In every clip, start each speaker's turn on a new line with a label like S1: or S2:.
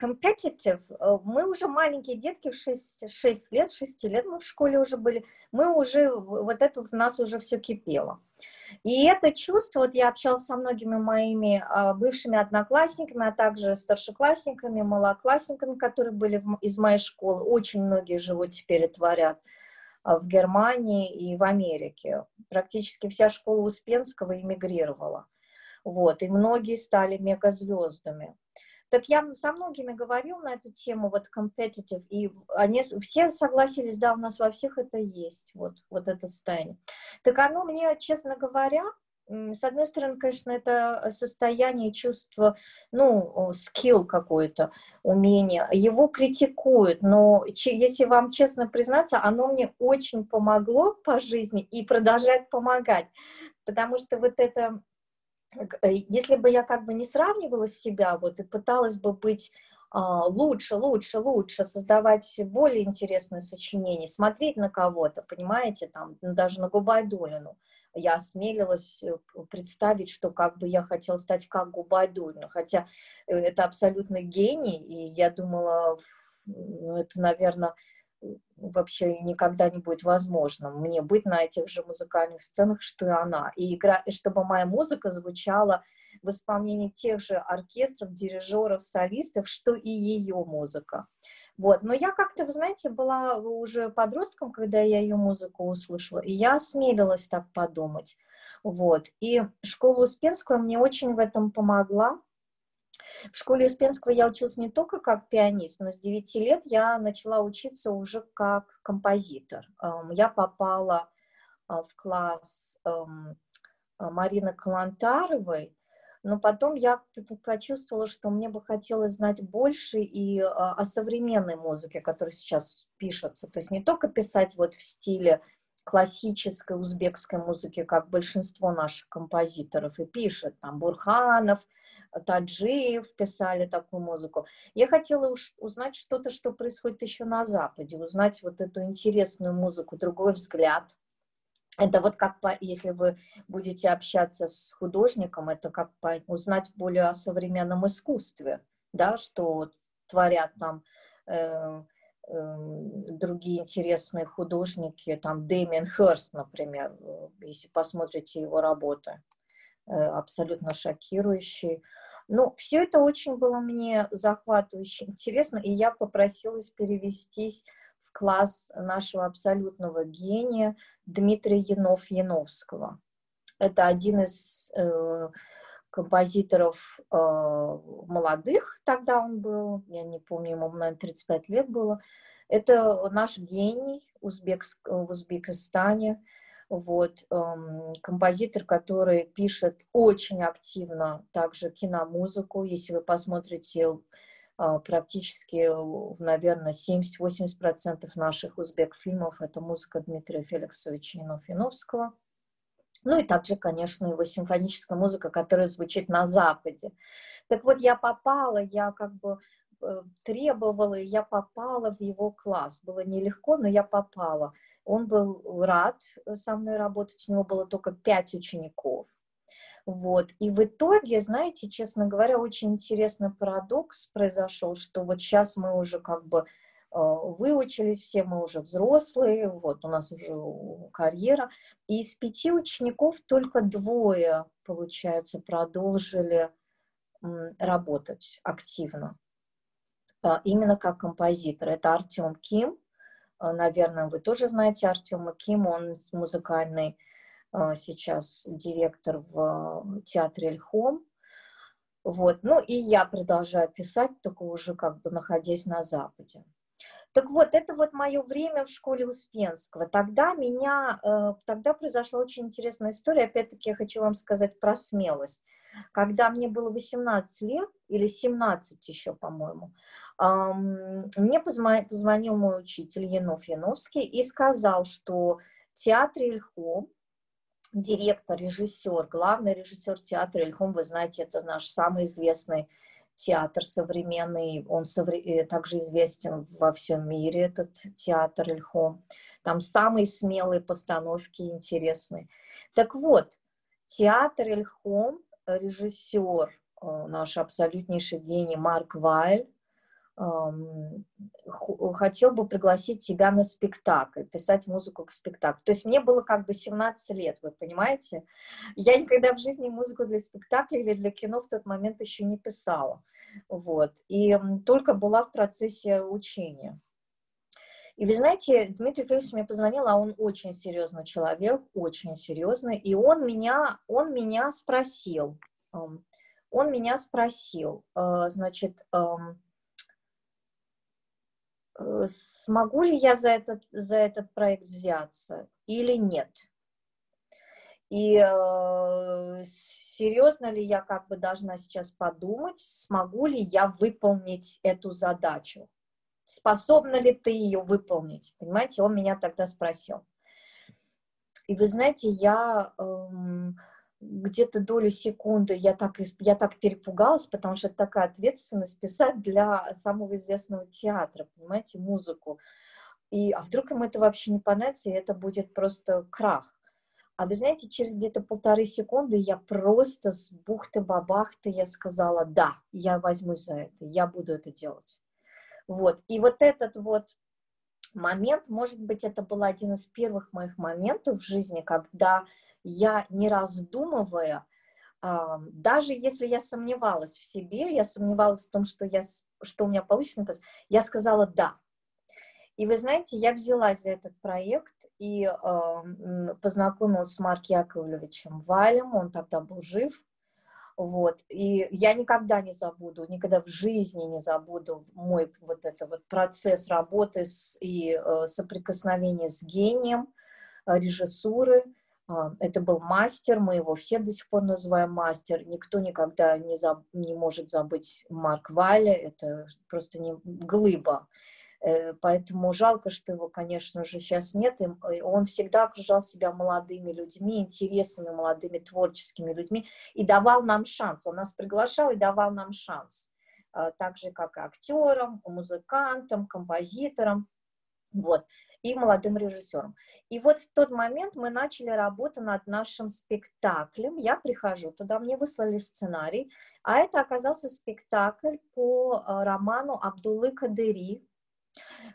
S1: competitive, э, мы уже маленькие детки, в 6, 6 лет, 6 лет мы в школе уже были, мы уже, вот это в нас уже все кипело. И это чувство, вот я общалась со многими моими а, бывшими одноклассниками, а также старшеклассниками, малоклассниками, которые были из моей школы, очень многие живут теперь и творят а, в Германии и в Америке. Практически вся школа Успенского эмигрировала. Вот, и многие стали мегазвездами. Так я со многими говорил на эту тему, вот competitive, и они все согласились, да, у нас во всех это есть, вот, вот это состояние. Так оно мне, честно говоря, с одной стороны, конечно, это состояние чувства, ну, скилл какой-то, умение. Его критикуют, но если вам честно признаться, оно мне очень помогло по жизни и продолжает помогать. Потому что вот это Э, если бы я как бы не сравнивала себя вот и пыталась бы быть а, лучше, лучше, лучше, создавать более интересные сочинения, смотреть на кого-то, понимаете, там, ну, даже на Губайдулину, я осмелилась э, представить, что как бы я хотела стать как Губайдулина, хотя э, это абсолютно гений, и я думала, ну, это, наверное, вообще никогда не будет возможно мне быть на этих же музыкальных сценах, что и она. И, игра, и чтобы моя музыка звучала в исполнении тех же оркестров, дирижеров, солистов, что и ее музыка. Вот. Но я как-то, вы знаете, была уже подростком, когда я ее музыку услышала, и я осмелилась так подумать. Вот. И школа Успенского мне очень в этом помогла, в школе Успенского я училась не только как пианист, но с 9 лет я начала учиться уже как композитор. Эм, я попала э, в класс эм, Марины Калантаровой, но потом я почувствовала, что мне бы хотелось знать больше и э, о современной музыке, которая сейчас пишется. То есть не только писать вот в стиле классической узбекской музыки, как большинство наших композиторов и пишет, там Бурханов, Таджиев писали такую музыку. Я хотела узнать что-то, что происходит еще на Западе, узнать вот эту интересную музыку, другой взгляд. Это вот как, по, если вы будете общаться с художником, это как по, узнать более о современном искусстве, да, что творят там э, другие интересные художники, там Дэмиан Херст, например, э, если посмотрите его работы, э, абсолютно шокирующий. Ну, все это очень было мне захватывающе интересно, и я попросилась перевестись в класс нашего абсолютного гения Дмитрия Янов-Яновского. Это один из э, композиторов э, молодых, тогда он был, я не помню, ему, наверное, 35 лет было. Это наш гений узбекск, в Узбекистане вот, эм, композитор, который пишет очень активно также киномузыку, если вы посмотрите э, практически, наверное, 70-80% наших узбек-фильмов это музыка Дмитрия Феликсовича Янов-Яновского. Ну и также, конечно, его симфоническая музыка, которая звучит на Западе. Так вот, я попала, я как бы э, требовала, я попала в его класс. Было нелегко, но я попала. Он был рад э, со мной работать, у него было только пять учеников. Вот. И в итоге, знаете, честно говоря, очень интересный парадокс произошел, что вот сейчас мы уже как бы выучились, все мы уже взрослые, вот у нас уже карьера, и из пяти учеников только двое, получается, продолжили работать активно, а, именно как композитор. Это Артем Ким, Э, наверное, вы тоже знаете Артема Ким, он музыкальный э, сейчас директор в театре Эльхом. Вот. Ну и я продолжаю писать, только уже как бы находясь на Западе. Так вот, это вот мое время в школе Успенского. Тогда меня, э, тогда произошла очень интересная история. Опять-таки я хочу вам сказать про смелость. Когда мне было 18 лет, или 17 еще, по-моему, мне позвонил мой учитель Янов Яновский и сказал, что театр Ильхом, директор, режиссер, главный режиссер театра Ильхом, вы знаете, это наш самый известный театр современный, он совре- также известен во всем мире, этот театр Ильхом. Там самые смелые постановки интересные. Так вот, театр Ильхом, режиссер, э, наш абсолютнейший гений Марк Вайль, хотел бы пригласить тебя на спектакль, писать музыку к спектаклю. То есть мне было как бы 17 лет, вы понимаете? Я никогда в жизни музыку для спектакля или для кино в тот момент еще не писала. Вот. И только была в процессе учения. И вы знаете, Дмитрий Феликсович мне позвонил, а он очень серьезный человек, очень серьезный, и он меня, он меня спросил, он меня спросил, э, значит, смогу ли я за этот, за этот проект взяться или нет. И э, серьезно ли я как бы должна сейчас подумать, смогу ли я выполнить эту задачу? Способна ли ты ее выполнить? Понимаете, он меня тогда спросил. И вы знаете, я... Э, где-то долю секунды я так, я так перепугалась, потому что это такая ответственность писать для самого известного театра, понимаете, музыку. И, а вдруг им это вообще не понравится, и это будет просто крах. А вы знаете, через где-то полторы секунды я просто с бухты-бабахты я сказала, да, я возьмусь за это, я буду это делать. Вот. И вот этот вот момент, может быть, это был один из первых моих моментов в жизни, когда я не раздумывая, даже если я сомневалась в себе, я сомневалась в том, что, я, что у меня получится, я сказала «да». И вы знаете, я взялась за этот проект и э, познакомилась с Марк Яковлевичем Валем, он тогда был жив, вот, и я никогда не забуду, никогда в жизни не забуду мой вот это вот процесс работы с, и э, соприкосновения с гением э, режиссуры, это был мастер, мы его все до сих пор называем мастер. Никто никогда не, заб, не может забыть Марк Валя, это просто не глыба. Э, поэтому жалко, что его, конечно же, сейчас нет. И он всегда окружал себя молодыми людьми, интересными молодыми творческими людьми и давал нам шанс. Он нас приглашал и давал нам шанс. А, так же, как и актерам, музыкантам, композиторам. Вот и молодым режиссером. И вот в тот момент мы начали работу над нашим спектаклем. Я прихожу туда, мне выслали сценарий, а это оказался спектакль по э, роману Абдуллы Кадыри,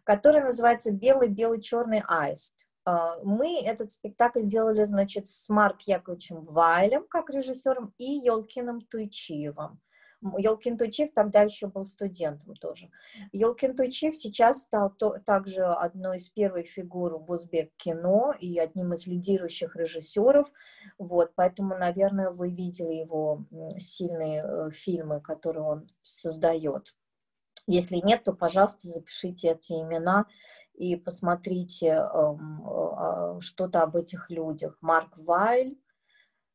S1: который называется «Белый-белый черный аист». Э, мы этот спектакль делали, значит, с Марк Яковлевичем Вайлем как режиссером и Елкиным Туйчиевым. Елкин Туйчиев тогда еще был студентом тоже. Елкин Туйчиев сейчас стал то, также одной из первых фигур в Узбек кино и одним из лидирующих режиссеров. Вот, поэтому, наверное, вы видели его сильные э, фильмы, которые он создает. Если нет, то, пожалуйста, запишите эти имена и посмотрите эм, э, что-то об этих людях. Марк Вайль,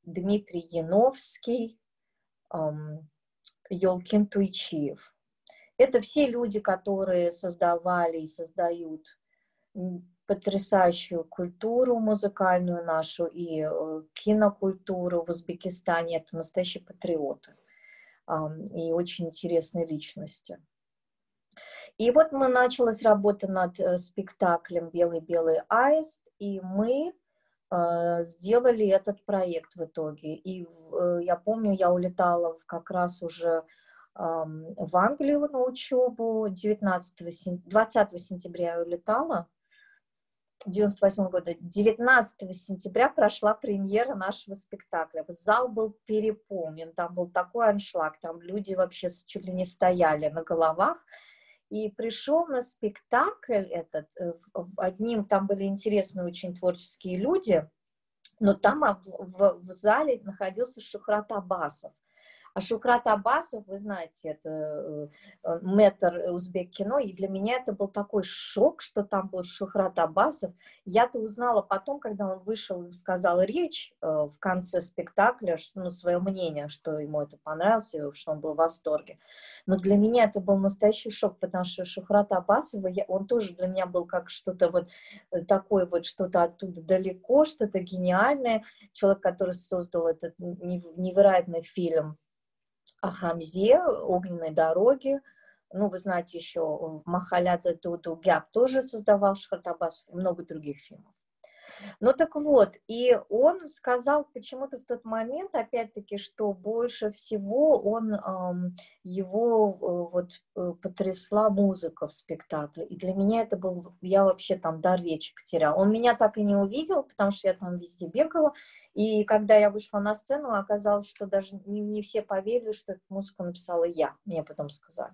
S1: Дмитрий Яновский, эм, Елкин Туйчиев. Это все люди, которые создавали и создают потрясающую культуру музыкальную нашу и э, кинокультуру в Узбекистане. Это настоящие патриоты и очень интересные личности. И вот мы началась работа над э, спектаклем «Белый-белый аист», и мы сделали этот проект в итоге. И Э, я помню, я улетала как раз уже в Англию на учебу 19, 20 сентября я улетала, 98 года, 19 сентября прошла премьера нашего спектакля. Зал был переполнен, там был такой аншлаг, там люди вообще чуть ли не стояли на головах. И пришел на спектакль этот, э, одним, там были интересные очень творческие люди, но там а, в, в, в зале находился Шухрат Абасов. А Шукрат Абасов, вы знаете, это э, э, мэтр узбек кино, и для меня это был такой шок, что там был Шухрат Абасов. Я-то узнала потом, когда он вышел и сказал речь э, в конце спектакля, ну, свое мнение, что ему это понравилось, что он был в восторге. Но для меня это был настоящий шок, потому что Шухрат Абасов, он тоже для меня был как что-то вот такое вот, что-то оттуда далеко, что-то гениальное. Человек, который создал этот невероятный фильм о Хамзе, огненной дороге. Ну, вы знаете, еще Махалята Туду Гяб тоже создавал Шхартабас, много других фильмов. Ну так вот, и он сказал почему-то в тот момент, опять-таки, что больше всего он, эм, его э, вот э, потрясла музыка в спектакле. И для меня это был, я вообще там дар речи потеряла. Он меня так и не увидел, потому что я там везде бегала. И когда я вышла на сцену, оказалось, что даже не, не все поверили, что эту музыку написала я, мне потом сказали.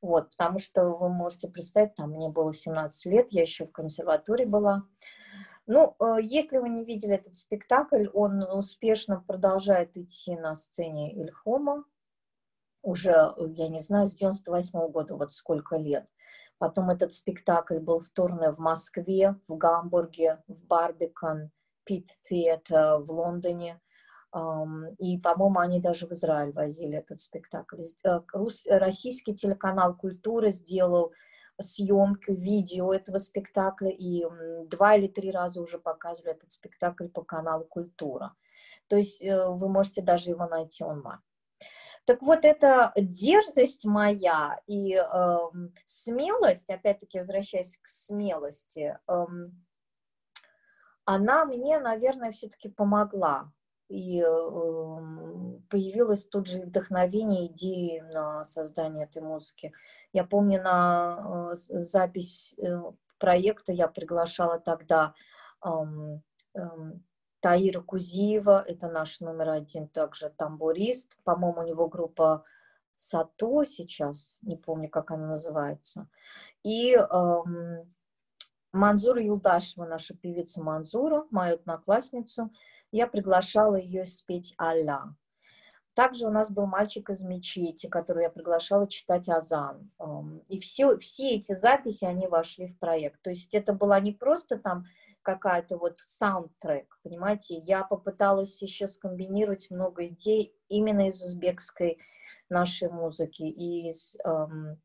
S1: Вот, потому что вы можете представить, там мне было 17 лет, я еще в консерватории была. Ну, э, если вы не видели этот спектакль, он успешно продолжает идти на сцене Ильхома. Уже, э, я не знаю, с 98 -го года, вот сколько лет. Потом этот спектакль был в турне в Москве, в Гамбурге, в Барбикон, Пит Theater в Лондоне. И, по-моему, они даже в Израиль возили этот спектакль. Э, российский телеканал «Культура» сделал съемки, видео этого спектакля, и два или три раза уже показывали этот спектакль по каналу «Культура». То есть э, вы можете даже его найти онлайн. Так вот, эта дерзость моя и э, смелость, опять-таки возвращаясь к смелости, э, она мне, наверное, все-таки помогла и эм, появилось тут же вдохновение, идеи на создание этой музыки. Я помню, на э, запись э, проекта я приглашала тогда Таира Кузиева, это наш номер один, также тамбурист. По-моему, у него группа Сато сейчас, не помню, как она называется. И эм, Манзура Юлдашева, наша певица Манзура, мою одноклассницу я приглашала ее спеть «Алла». Также у нас был мальчик из мечети, который я приглашала читать Азан. И все, все эти записи, они вошли в проект. То есть это была не просто там какая-то вот саундтрек, понимаете, я попыталась еще скомбинировать много идей именно из узбекской нашей музыки и из эм,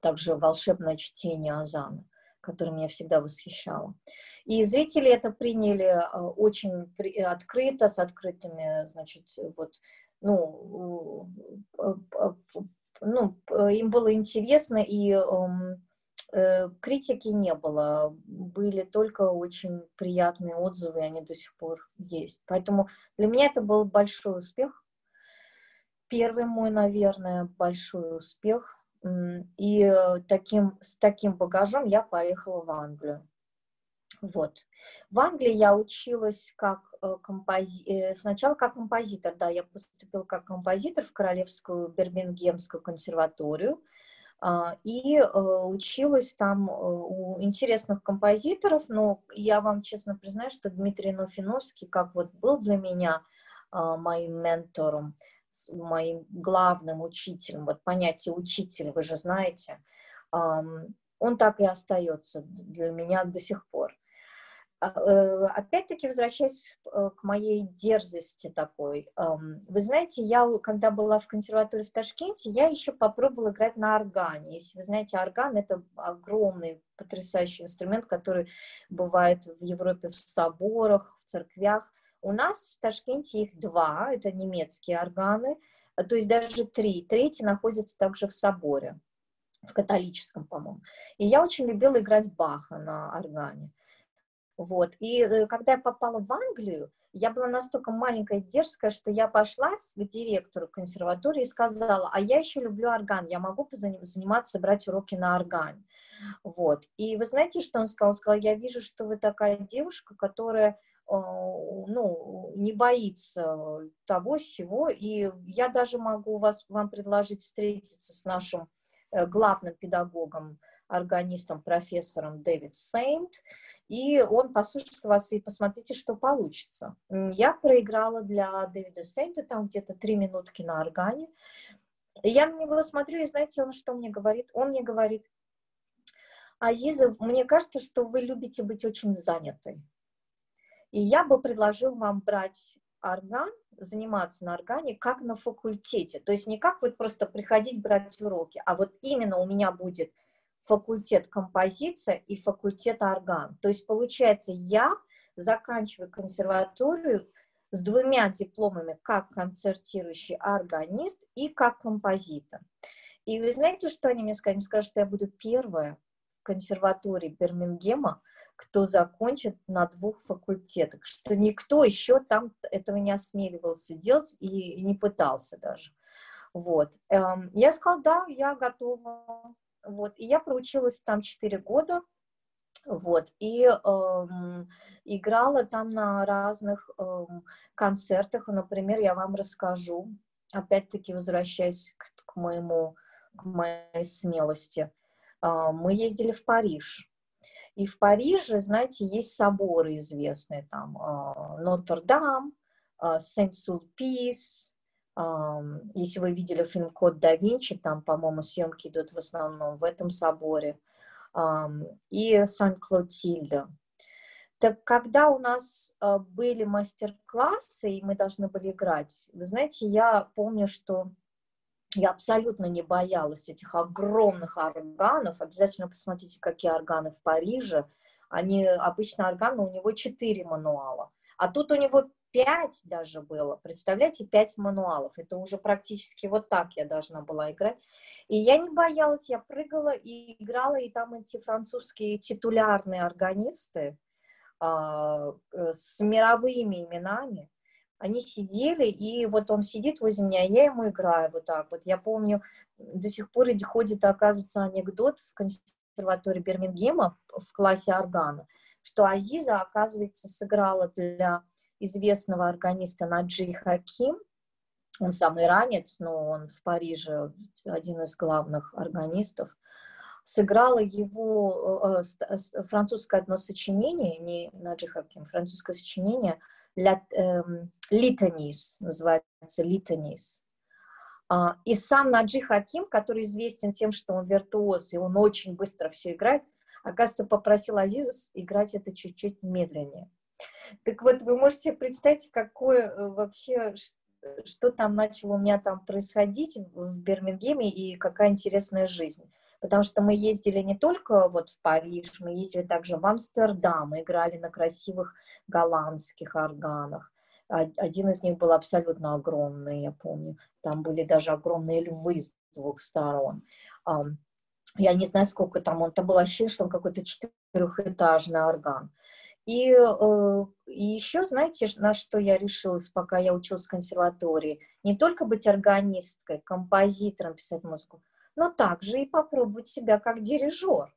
S1: также волшебное чтение Азана которая меня всегда восхищала. И зрители это приняли а, очень открыто, с открытыми, значит, вот, ну, ну, им было интересно, и э, критики не было, были только очень приятные отзывы, и они до сих пор есть. Поэтому для меня это был большой успех. Первый мой, наверное, большой успех. И э, таким, с таким багажом я поехала в Англию. Вот. В Англии я училась как э, компози... Э, сначала как композитор, да, я поступила как композитор в Королевскую Бирмингемскую консерваторию, а, и училась там у интересных композиторов, но я вам честно признаю, что Дмитрий Нофиновский, как вот был для меня а, моим ментором, моим главным учителем, вот понятие учитель, вы же знаете, он так и остается для меня до сих пор. А, э, опять-таки, возвращаясь э, к моей дерзости такой, вы знаете, я, когда была в консерватории в Ташкенте, я еще попробовала играть на органе. Если вы знаете, орган — это огромный, потрясающий инструмент, который бывает в Европе в соборах, в церквях. У нас в Ташкенте их два, это немецкие органы, а, то есть даже три. Третий находится также в соборе, в католическом, по-моему. И я очень любила играть Баха на органе. Вот. И э, когда я попала в Англию, я была настолько маленькая и дерзкая, что я пошла к директору консерватории и сказала, а я еще люблю орган, я могу заниматься, брать уроки на органе. Вот. И вы знаете, что он сказал? Он сказал, я вижу, что вы такая девушка, которая Э, ну, не боится того всего, и я даже могу вас, вам предложить встретиться с нашим э, главным педагогом, органистом, профессором Дэвид Сейнт, и он послушает вас и посмотрите, что получится. Я проиграла для Дэвида Сейнта там где-то три минутки на органе. Я на него смотрю, и знаете, он что мне говорит? Он мне говорит, Азиза, мне кажется, что вы любите быть очень занятой. И я бы предложил вам брать орган, заниматься на органе, как на факультете. То есть не как вот просто приходить брать уроки, а вот именно у меня будет факультет композиция и факультет орган. То есть получается, я заканчиваю консерваторию с двумя дипломами как концертирующий органист и как композитор. И вы знаете, что они мне сказали? Они сказали, что я буду первая консерватории Бирмингема, кто закончит на двух факультетах, что никто еще там этого не осмеливался делать и не пытался даже. Вот. Эм, я сказала, да, я готова. Вот. И я проучилась там 4 года, вот, и эм, играла там на разных эм, концертах. Например, я вам расскажу, опять-таки возвращаясь к, к моему, к моей смелости. Э, мы ездили в Париж. И в Париже, знаете, есть соборы известные, там э, Нотр-Дам, э, Сен-Сулпис, если вы видели фильм «Код да Винчи», там, по-моему, съемки идут в основном в этом соборе – и Сан-Клотильда. Так когда у нас а, были мастер-классы, и мы должны были играть, вы знаете, я помню, что я абсолютно не боялась этих огромных органов. Обязательно посмотрите, какие органы в Париже. Они, обычно органы, у него четыре мануала. А тут у него пять даже было. Представляете, пять мануалов. Это уже практически вот так я должна была играть. И я не боялась, я прыгала и играла, и там эти французские титулярные органисты э, с мировыми именами, они сидели, и вот он сидит возле меня, я ему играю вот так вот. Я помню, до сих пор ходит, оказывается, анекдот в консерватории Бирмингема в классе органа, что Азиза, оказывается, сыграла для известного органиста Наджи Хаким, он сам иранец, но он в Париже один из главных органистов, сыграла его э, э, французское одно сочинение, не Наджи Хаким, французское сочинение «Литонис», эм, называется «Литонис». А, и сам Наджи Хаким, который известен тем, что он виртуоз, и он очень быстро все играет, оказывается, попросил Азизу играть это чуть-чуть медленнее. Так вот, вы можете представить, какое э, вообще, что там начало у меня там происходить в Бирмингеме и какая интересная жизнь. Потому что мы ездили не только вот в Париж, мы ездили также в Амстердам, мы играли на красивых голландских органах. Один из них был абсолютно огромный, я помню. Там были даже огромные львы с двух сторон. Я не знаю, сколько там он. Там было ощущение, что он какой-то четырехэтажный орган. И, э, и еще, знаете, на что я решилась, пока я училась в консерватории? Не только быть органисткой, композитором, писать музыку, но также и попробовать себя как дирижер.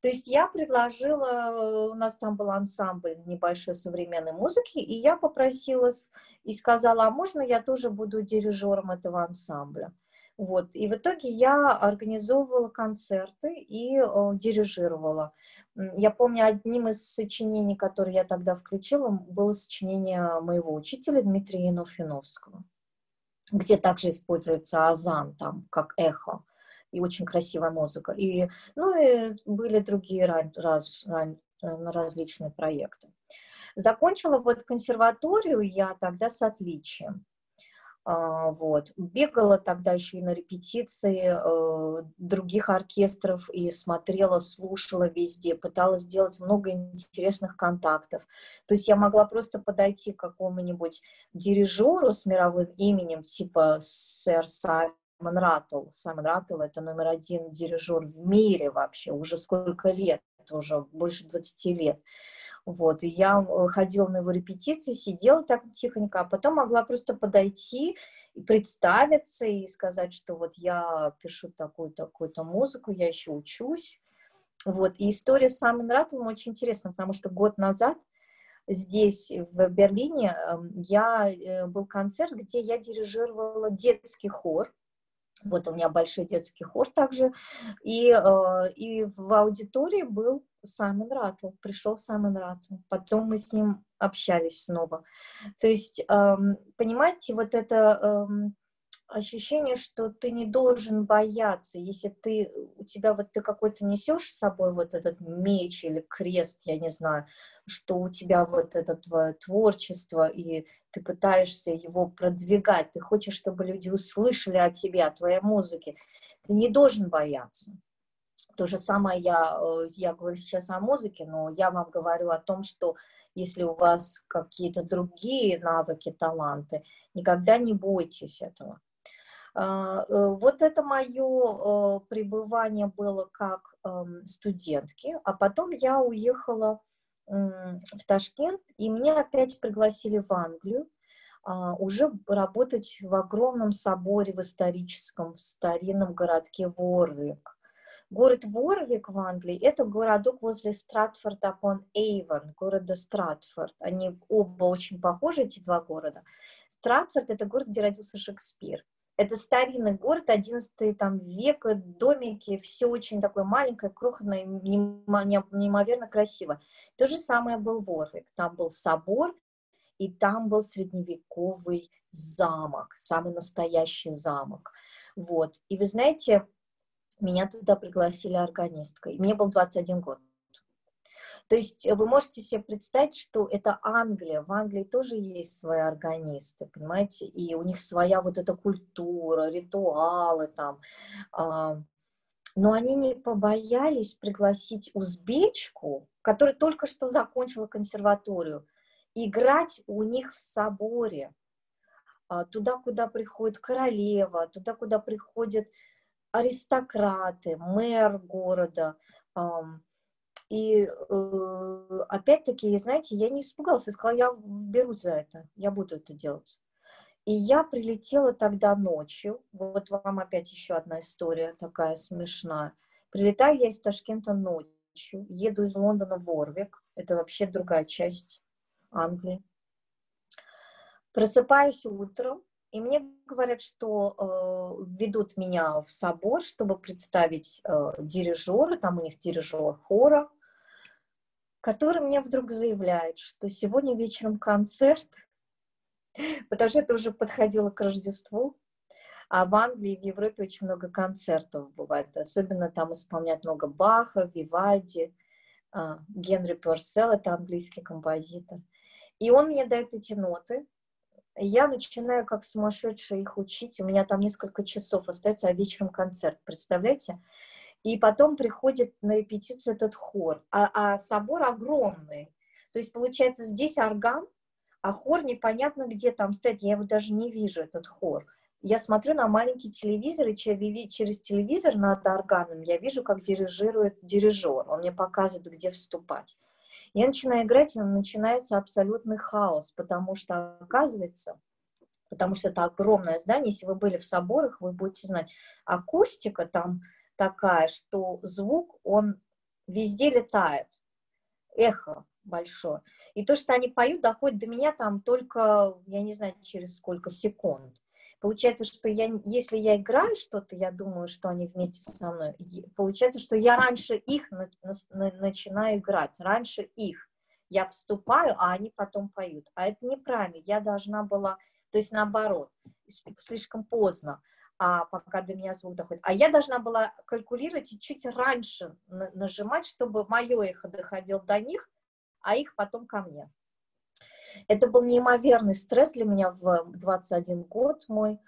S1: То есть я предложила, у нас там был ансамбль небольшой современной музыки, и я попросила и сказала, а можно я тоже буду дирижером этого ансамбля? Вот. И в итоге я организовывала концерты и э, дирижировала. Я помню, одним из сочинений, которые я тогда включила, было сочинение моего учителя Дмитрия Янофиновского, где также используется азан, там, как эхо, и очень красивая музыка. И, ну и были другие раз, раз, различные проекты. Закончила вот консерваторию я тогда с отличием. А, вот. Бегала тогда еще и на репетиции э, других оркестров и смотрела, слушала везде, пыталась сделать много интересных контактов. То есть я могла просто подойти к какому-нибудь дирижеру с мировым именем, типа сэр Саймон Раттл. Саймон Раттл — это номер один дирижер в мире вообще, уже сколько лет, уже больше 20 лет. Вот, и я э, ходила на его репетиции, сидела так тихонько, а потом могла просто подойти и представиться и сказать, что вот я пишу такую-такую-то музыку, я еще учусь. Вот, и история с самым Ратовым очень интересна, потому что год назад здесь, в Берлине, эм, я, э, был концерт, где я дирижировала детский хор, вот у меня большой детский хор также, и, э, и в аудитории был Саймон Ратл, пришел Саймон Ратл. Потом мы с ним общались снова. То есть, эм, понимаете, вот это эм, ощущение, что ты не должен бояться, если ты, у тебя вот ты какой-то несешь с собой вот этот меч или крест, я не знаю, что у тебя вот это твое творчество, и ты пытаешься его продвигать, ты хочешь, чтобы люди услышали о тебе, о твоей музыке, ты не должен бояться. То же самое я, э, я говорю сейчас о музыке, но я вам говорю о том, что если у вас какие-то другие навыки, таланты, никогда не бойтесь этого. А, э, вот это мое пребывание было как эм, студентки, а потом я уехала в Ташкент, и меня опять пригласили в Англию, а, уже работать в огромном соборе в историческом, в старинном городке Ворвик. Город Ворвик в Англии – это городок возле Стратфорд-апон-Эйвон, города Стратфорд. Они оба очень похожи, эти два города. Стратфорд – это город, где родился Шекспир. Это старинный город, 11 там, века, домики, все очень такое маленькое, крохотное, неимоверно красиво. То же самое был Ворвик. Там был собор, и там был средневековый замок, самый настоящий замок. Вот. И вы знаете, меня туда пригласили органисткой. Мне был 21 год. То есть вы можете себе представить, что это Англия. В Англии тоже есть свои органисты, понимаете? И у них своя вот эта культура, ритуалы там. А, но они не побоялись пригласить узбечку, которая только что закончила консерваторию, играть у них в соборе, а, туда, куда приходит королева, туда, куда приходят аристократы, мэр города. И э, опять-таки, знаете, я не испугалась, я сказала, я берусь за это, я буду это делать. И я прилетела тогда ночью, вот вам опять еще одна история такая смешная. Прилетаю я из Ташкента ночью, еду из Лондона в Орвик, это вообще другая часть Англии. Просыпаюсь утром, и мне говорят, что э, ведут меня в собор, чтобы представить э, дирижера, там у них дирижер хора, который мне вдруг заявляет, что сегодня вечером концерт, потому что это уже подходило к Рождеству, а в Англии, в Европе очень много концертов бывает, особенно там исполняют много Баха, Вивальди, э, Генри Пурсел, это английский композитор. И он мне дает эти ноты, я начинаю как сумасшедшая их учить, у меня там несколько часов остается, а вечером концерт, представляете? И потом приходит на репетицию этот хор, а, а собор огромный, то есть получается здесь орган, а хор непонятно где там стоит, я его даже не вижу, этот хор. Я смотрю на маленький телевизор, и через телевизор над органом я вижу, как дирижирует дирижер, он мне показывает, где вступать. Я начинаю играть, и начинается абсолютный хаос, потому что, оказывается, потому что это огромное здание, если вы были в соборах, вы будете знать, акустика там такая, что звук, он везде летает, эхо большое. И то, что они поют, доходит до меня там только, я не знаю, через сколько секунд. Получается, что я, если я играю что-то, я думаю, что они вместе со мной. Получается, что я раньше их на, на, начинаю играть, раньше их. Я вступаю, а они потом поют. А это неправильно. Я должна была, то есть наоборот, слишком поздно, а пока до меня звук доходит. А я должна была калькулировать и чуть раньше нажимать, чтобы мое эхо доходило до них, а их потом ко мне. Это был неимоверный стресс для меня в 21 год мой.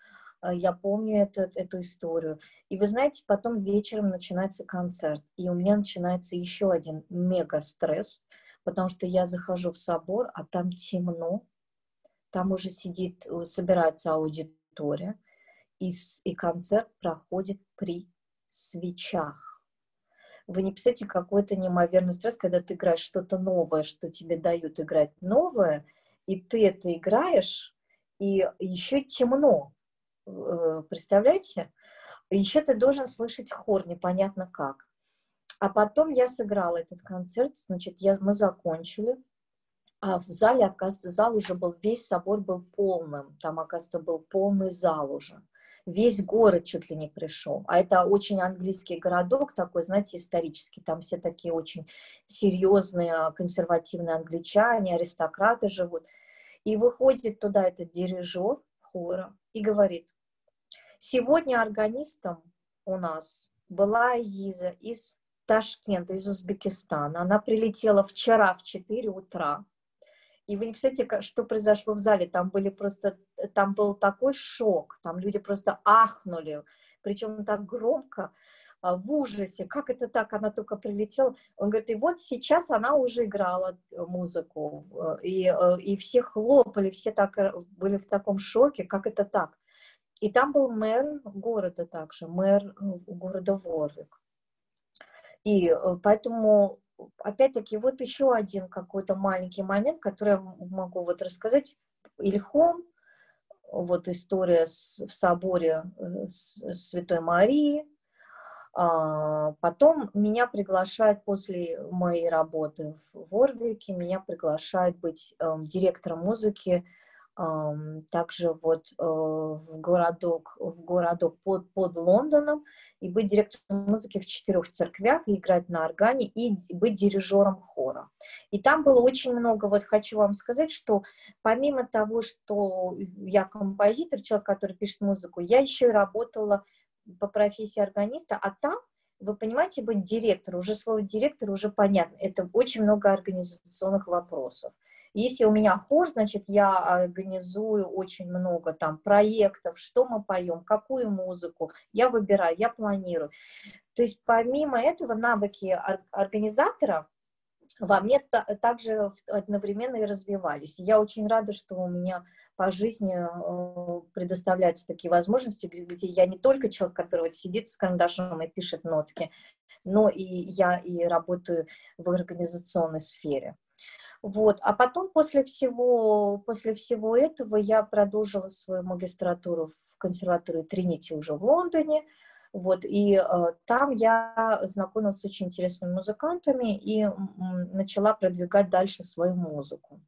S1: Э, я помню это, эту историю. И вы знаете, потом вечером начинается концерт, и у меня начинается еще один мега стресс, потому что я захожу в собор, а там темно, там уже сидит, э, собирается аудитория, и, и концерт проходит при свечах. Вы не представляете, какой-то неимоверный стресс, когда ты играешь что-то новое, что тебе дают играть новое, и ты это играешь, и еще темно, э, представляете? Еще ты должен слышать хор, непонятно как. А потом я сыграла этот концерт, значит, я, мы закончили, а в зале, оказывается, зал уже был, весь собор был полным, там, оказывается, был полный зал уже. Весь город чуть ли не пришел. А это очень английский городок такой, знаете, исторический. Там все такие очень серьезные, консервативные англичане, аристократы живут. И выходит туда этот дирижер хора и говорит, сегодня органистом у нас была Азиза из Ташкента, из Узбекистана. Она прилетела вчера в 4 утра. И вы не представляете, что произошло в зале. Там были просто, там был такой шок, там люди просто ахнули, причем так громко. А, в ужасе, как это так, она только прилетела. Он говорит, и вот сейчас она уже играла э, музыку, э, и, э, и все хлопали, все так были в таком шоке, как это так. И там был мэр города также, мэр города Ворвик. И поэтому, опять-таки, вот еще один какой-то маленький момент, который я могу вот рассказать. Ильхом, вот история с, в соборе Святой Марии, а, потом меня приглашают после моей работы в Ворвике, меня приглашают быть эм, директором музыки также вот э, в городок, в городок под, под Лондоном и быть директором музыки в четырех церквях, и играть на органе и быть дирижером хора. И там было очень много, вот хочу вам сказать, что помимо того, что я композитор, человек, который пишет музыку, я еще и работала по профессии органиста, а там, вы понимаете, быть директор, уже слово директор уже понятно, это очень много организационных вопросов. Если у меня хор, значит, я организую очень много там проектов, что мы поем, какую музыку, я выбираю, я планирую. То есть помимо этого навыки организатора во мне также одновременно и развивались. Я очень рада, что у меня по жизни э, предоставляются такие возможности, где я не только человек, который вот сидит с карандашом и пишет нотки, но и я и работаю в организационной сфере. Вот. А потом после всего, после всего этого я продолжила свою магистратуру в консерватории Тринити уже в Лондоне. Вот, и э, там я знакомилась с очень интересными музыкантами и м, начала продвигать дальше свою музыку.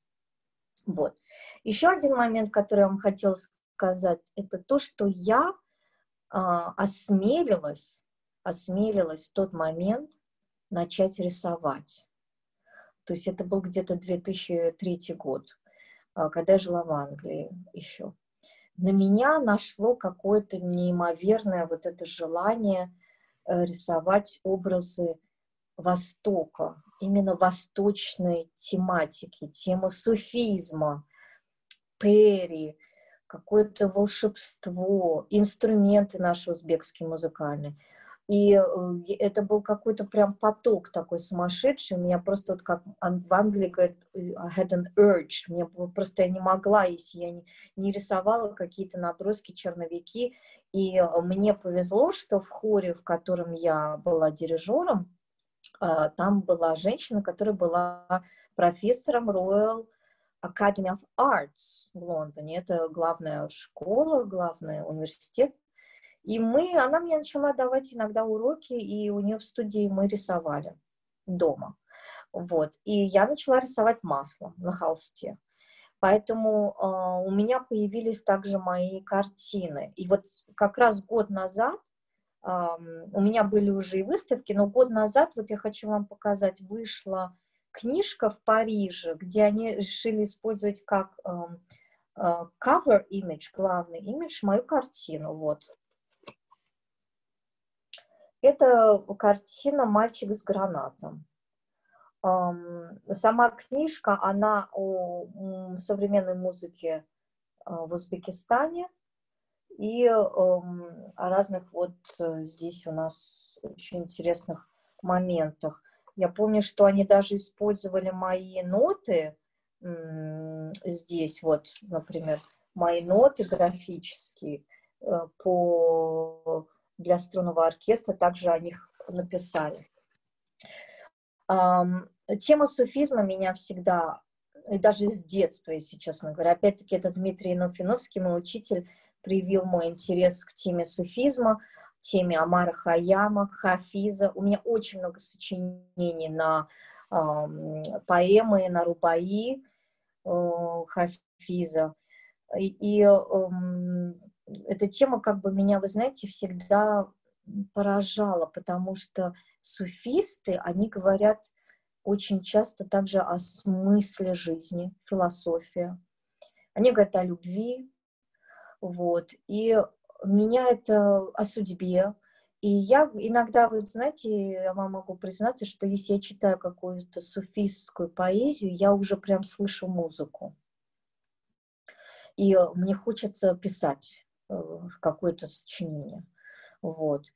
S1: Вот. Еще один момент, который я вам хотела сказать, это то, что я а, осмелилась, осмелилась в тот момент начать рисовать. То есть это был где-то 2003 год, а, когда я жила в Англии еще. На меня нашло какое-то неимоверное вот это желание э, рисовать образы Востока, именно восточной тематики, тема суфизма, пери, какое-то волшебство, инструменты наши узбекские музыкальные. И э, это был какой-то прям поток такой сумасшедший. У меня просто вот как в Англии говорят, I had an urge. Мне просто я не могла, если я не, не рисовала какие-то наброски, черновики. И э, мне повезло, что в хоре, в котором я была дирижером, там была женщина, которая была профессором Royal Academy of Arts в Лондоне. Это главная школа, главный университет. И мы, она мне начала давать иногда уроки, и у нее в студии мы рисовали дома. Вот. И я начала рисовать маслом на холсте. Поэтому э, у меня появились также мои картины. И вот как раз год назад у меня были уже и выставки, но год назад, вот я хочу вам показать, вышла книжка в Париже, где они решили использовать как а, cover image, главный имидж, мою картину, вот. Это картина «Мальчик с гранатом». Сама книжка, она о современной музыке а, в Узбекистане – и э, о разных вот э, здесь у нас очень интересных моментах. Я помню, что они даже использовали мои ноты э, здесь, вот, например, мои ноты графические э, по, для струнного оркестра, также о них написали. Тема суфизма меня всегда, и даже с детства, если честно говоря, опять-таки это Дмитрий Нофиновский, мой учитель, привил мой интерес к теме суфизма, теме Амара Хаяма, Хафиза. У меня очень много сочинений на э, поэмы, на рубаи э, Хафиза. И, и эта тема как бы меня, вы знаете, всегда поражала, потому что суфисты, они говорят очень часто также о смысле жизни, философия. Они говорят о любви, вот, и меня это о судьбе, и я иногда, вы знаете, я вам могу признаться, что если я читаю какую-то суфистскую поэзию, я уже прям слышу музыку. И мне хочется писать какое-то сочинение. Вот.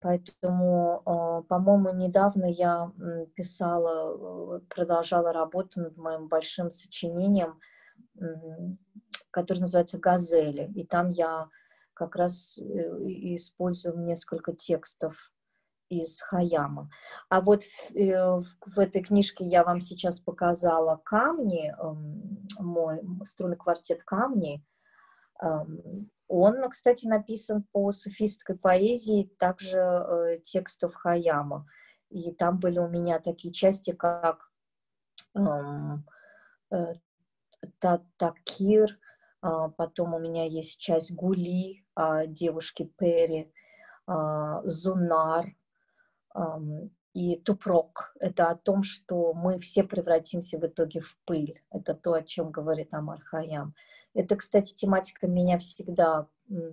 S1: Поэтому, э, по-моему, недавно я писала, э, продолжала работу над моим большим сочинением который называется «Газели». И там я как раз э, используем несколько текстов из Хаяма. А вот в, э, в этой книжке я вам сейчас показала камни, эм, мой струнный квартет камни. Он, кстати, написан по суфистской поэзии, также э, текстов Хаяма. И там были у меня такие части, как э, Такир, а, потом у меня есть часть Гули, девушки Перри, а, Зунар, и тупрок. Это о том, что мы все превратимся в итоге в пыль. Это то, о чем говорит Амар Хаям. Это, кстати, тематика меня всегда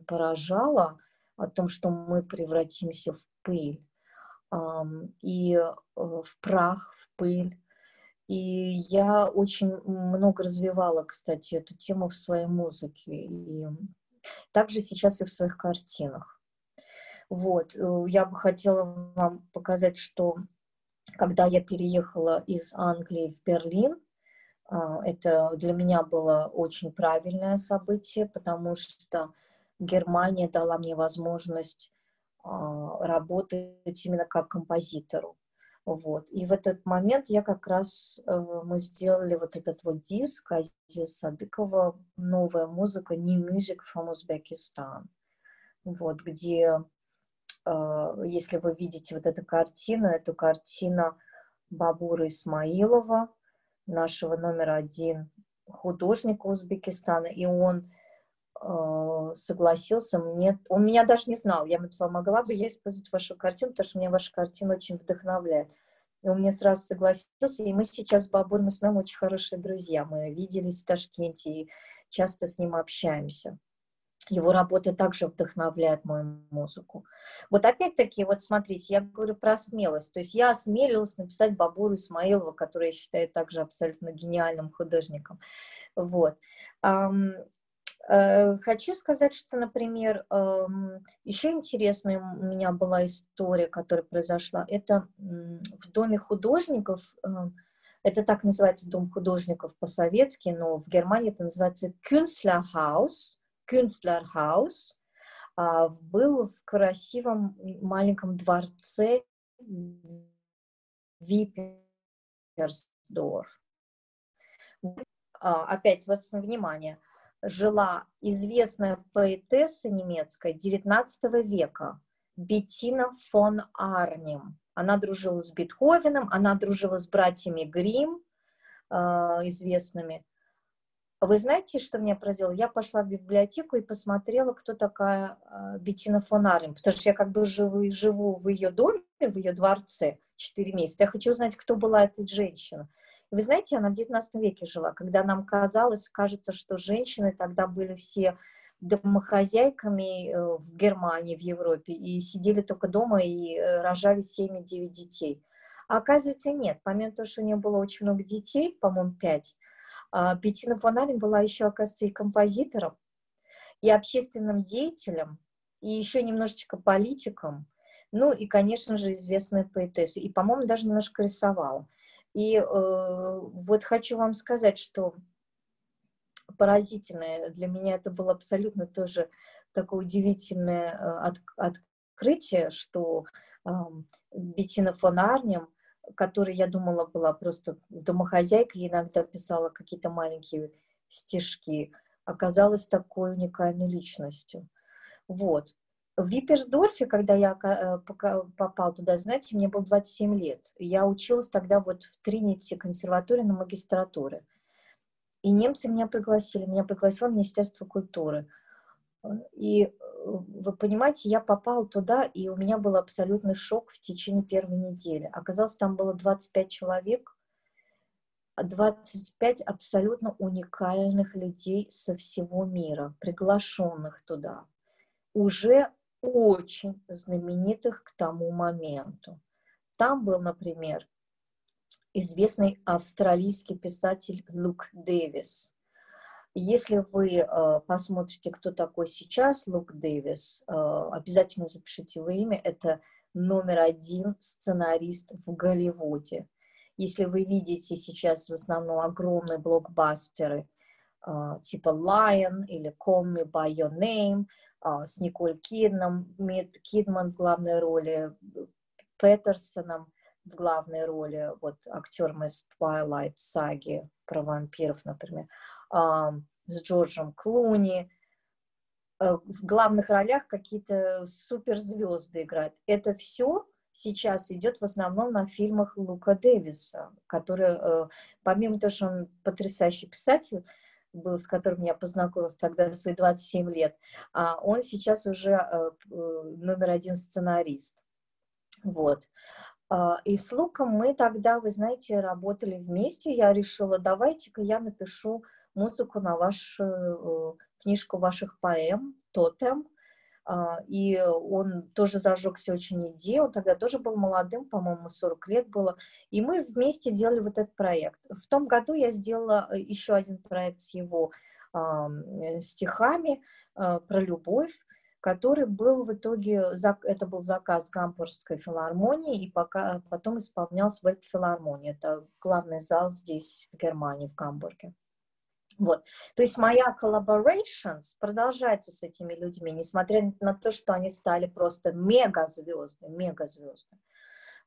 S1: поражала, о том, что мы превратимся в пыль. И э, в прах, в пыль. И я очень много развивала, кстати, эту тему в своей музыке. И также сейчас и в своих картинах. Вот, э, я бы хотела вам показать, что когда я переехала из Англии в Берлин, это для меня было очень правильное событие, потому что Германия дала мне возможность а, работать именно как композитору. Вот. И в этот момент я как раз, э, мы сделали вот этот вот диск Азия Садыкова, новая музыка, New Music from Uzbekistan, вот, где а, если вы видите вот эту картину, эту картина Бабура Исмаилова, нашего номер один художника Узбекистана, и он э, согласился мне, он меня даже не знал, я написала, могла бы я использовать вашу картину, потому что меня ваша картина очень вдохновляет. И он мне сразу согласился, и мы сейчас с Бабуром с очень хорошие друзья, мы виделись в Ташкенте и часто с ним общаемся его работа также вдохновляет мою музыку. Вот опять-таки, вот смотрите, я говорю про смелость. То есть я осмелилась написать Бабуру Исмаилова, который я считаю также абсолютно гениальным художником. Вот. Э, хочу сказать, что, например, еще интересная у меня была история, которая произошла. Это в Доме художников, э, это так называется Дом художников по-советски, но в Германии это называется Künstlerhaus, Кюнстлерхаус, а, был в красивом маленьком дворце Виперсдорф. А, опять вот внимание, жила известная поэтесса немецкая XIX века Беттина фон Арнем. Она дружила с Бетховеном, она дружила с братьями Грим, а, известными. Вы знаете, что меня поразило? Я пошла в библиотеку и посмотрела, кто такая э, Беттина фон Арем, потому что я как бы живу, живу в ее доме, в ее дворце 4 месяца. Я хочу узнать, кто была эта женщина. И вы знаете, она в 19 веке жила, когда нам казалось, кажется, что женщины тогда были все домохозяйками э, в Германии, в Европе, и сидели только дома и э, рожали 7-9 детей. А оказывается, нет. Помимо того, что у нее было очень много детей, по-моему, 5, а, Беттина Фонарин была еще, оказывается, и композитором, и общественным деятелем, и еще немножечко политиком, ну и, конечно же, известная поэтесса. И, по-моему, даже немножко рисовала. И э, вот хочу вам сказать, что поразительное для меня это было абсолютно тоже такое удивительное э, от, открытие, что э, Беттина фон Арнем которой я думала была просто домохозяйкой, иногда писала какие-то маленькие стишки, оказалась такой уникальной личностью. Вот. В Виперсдорфе, когда я э, попал туда, знаете, мне было 27 лет. Я училась тогда вот в Тринити консерватории на магистратуре. И немцы меня пригласили, меня пригласило Министерство культуры. И вы понимаете, я попала туда, и у меня был абсолютный шок в течение первой недели. Оказалось, там было 25 человек, 25 абсолютно уникальных людей со всего мира, приглашенных туда, уже очень знаменитых к тому моменту. Там был, например, известный австралийский писатель Лук Дэвис – если вы э, посмотрите, кто такой сейчас Лук Дэвис, э, обязательно запишите его имя. Это номер один сценарист в Голливуде. Если вы видите сейчас в основном огромные блокбастеры, э, типа Lion или Call Me By Your Name, с Николь Кидман, Кидман в главной роли, Петерсоном в главной роли, вот актером из Twilight саги про вампиров, например, с Джорджем Клуни. Э, в главных ролях какие-то суперзвезды играют. Это все сейчас идет в основном на фильмах Лука Дэвиса, который, э, помимо того, что он потрясающий писатель, был, с которым я познакомилась тогда в свои 27 лет, а он сейчас уже э, номер один сценарист. Вот. А, и с Луком мы тогда, вы знаете, работали вместе. Я решила, давайте-ка я напишу музыку на вашу книжку ваших поэм «Тотем». А, и он тоже зажегся очень идеей, он тогда тоже был молодым, по-моему, 40 лет было, и мы вместе делали вот этот проект. В том году я сделала э, еще один проект с его э, стихами э, про любовь, который был в итоге, это был заказ Гамбургской филармонии, и пока, потом исполнялся в Эльфилармонии, это главный зал здесь, в Германии, в Гамбурге. Вот. То есть моя collaborations продолжается с этими людьми, несмотря на то, что они стали просто мегазвезды, мегазвезды.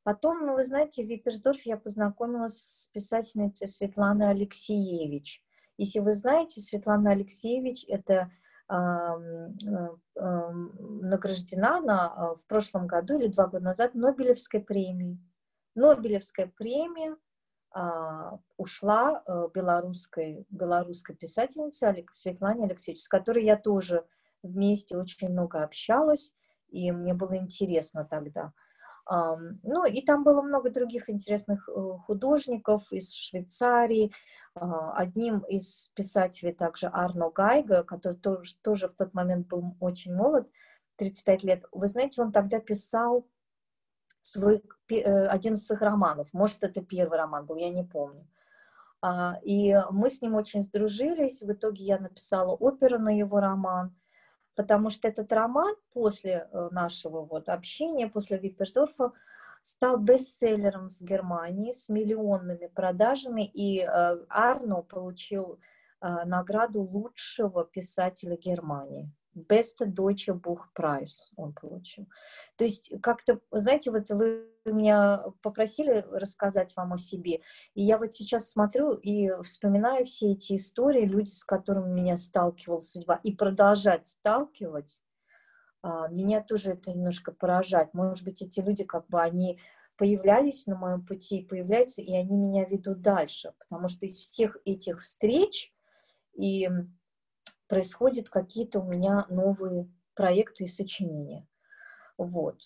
S1: Потом, ну, вы знаете, в Випперсдорфе я познакомилась с писательницей Светланой Алексеевич. Если вы знаете, Светлана Алексеевич – это э, э, награждена на, э, в прошлом году или два года назад Нобелевской премией. Нобелевская премия – ушла э, белорусской, белорусской писательнице Светлане Алексеевич, с которой я тоже вместе очень много общалась, и мне было интересно тогда. Ну, и там было много других интересных э, художников из Швейцарии. А, одним из писателей также Арно Гайга, который тоже, тоже в тот момент был очень молод, 35 лет. Вы знаете, он тогда писал свой, э, один из своих романов. Может, это первый роман был, я не помню. А, и мы с ним очень сдружились. В итоге я написала оперу на его роман, потому что этот роман после э, нашего вот общения, после Випперсдорфа, стал бестселлером в Германии с миллионными продажами, и э, Арно получил награду лучшего писателя Германии. Beste Deutsche Buchpreis он получил. То есть как-то, знаете, вот вы меня попросили рассказать вам о себе, и я вот сейчас смотрю и вспоминаю все эти истории, люди, с которыми меня сталкивала судьба, и продолжать сталкивать, а, меня тоже это немножко поражает. Может быть, эти люди, как бы, они появлялись на моем пути, появляются, и они меня ведут дальше, потому что из всех этих встреч и происходят какие-то у меня новые проекты и сочинения. Вот.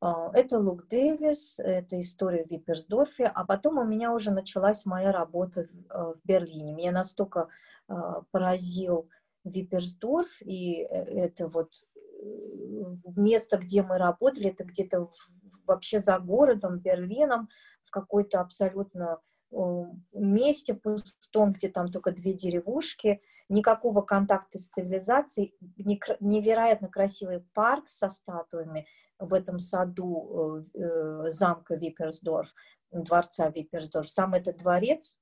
S1: А, это Лук Дэвис, это история в Випперсдорфе, а потом у меня уже началась моя работа в а, Берлине. Меня настолько а, поразил Випперсдорф, и э, это вот э, место, где мы работали, это где-то вообще за городом, Берлином, в какой-то абсолютно месте пустом, где там только две деревушки, никакого контакта с цивилизацией, невероятно красивый парк со статуями в этом саду э, э, замка Випперсдорф, дворца Випперсдорф, сам этот дворец.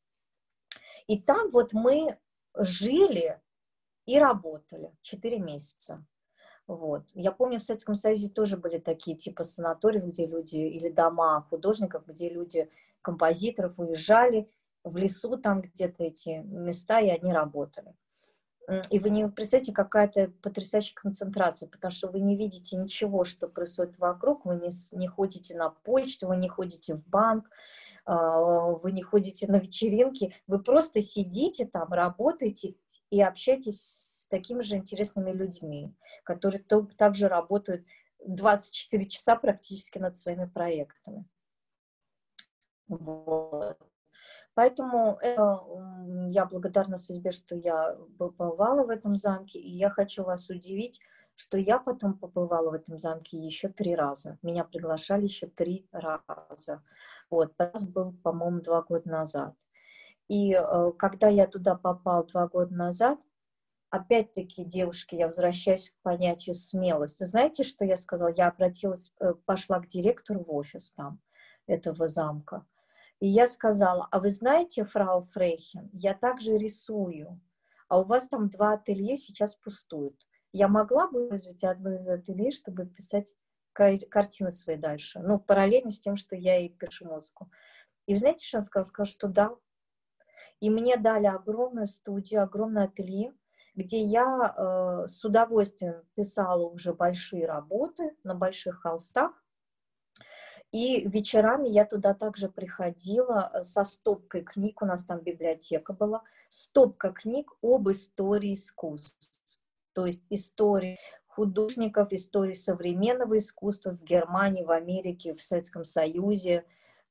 S1: И там вот мы жили и работали четыре месяца. Вот. Я помню, в Советском Союзе тоже были такие типа санаториев, где люди, или дома художников, где люди композиторов уезжали в лесу, там где-то эти места, и они работали. И вы не представляете, какая-то потрясающая концентрация, потому что вы не видите ничего, что происходит вокруг, вы не, не ходите на почту, вы не ходите в банк, а, вы не ходите на вечеринки, вы просто сидите там, работаете и общаетесь с такими же интересными людьми, которые также работают 24 часа практически над своими проектами. Вот. Поэтому это, я благодарна судьбе, что я побывала в этом замке, и я хочу вас удивить, что я потом побывала в этом замке еще три раза. Меня приглашали еще три раза. Вот, раз был, по-моему, два года назад. И э, когда я туда попал два года назад, опять-таки, девушки, я возвращаюсь к понятию смелость. Знаете, что я сказала? Я обратилась, э, пошла к директору в офис там, этого замка. И я сказала, а вы знаете, фрау Фрейхен, я также рисую, а у вас там два ателье сейчас пустуют. я могла бы вызвать одну из ателье, чтобы писать картины свои дальше. Ну, параллельно с тем, что я и пишу музыку. И вы знаете, что он сказал? Сказал, что да. И мне дали огромную студию, огромное ателье, где я э, с удовольствием писала уже большие работы на больших холстах. И вечерами я туда также приходила э, со стопкой книг, у нас там библиотека была, стопка книг об истории искусств. То есть истории художников, истории современного искусства в Германии, в Америке, в Советском Союзе.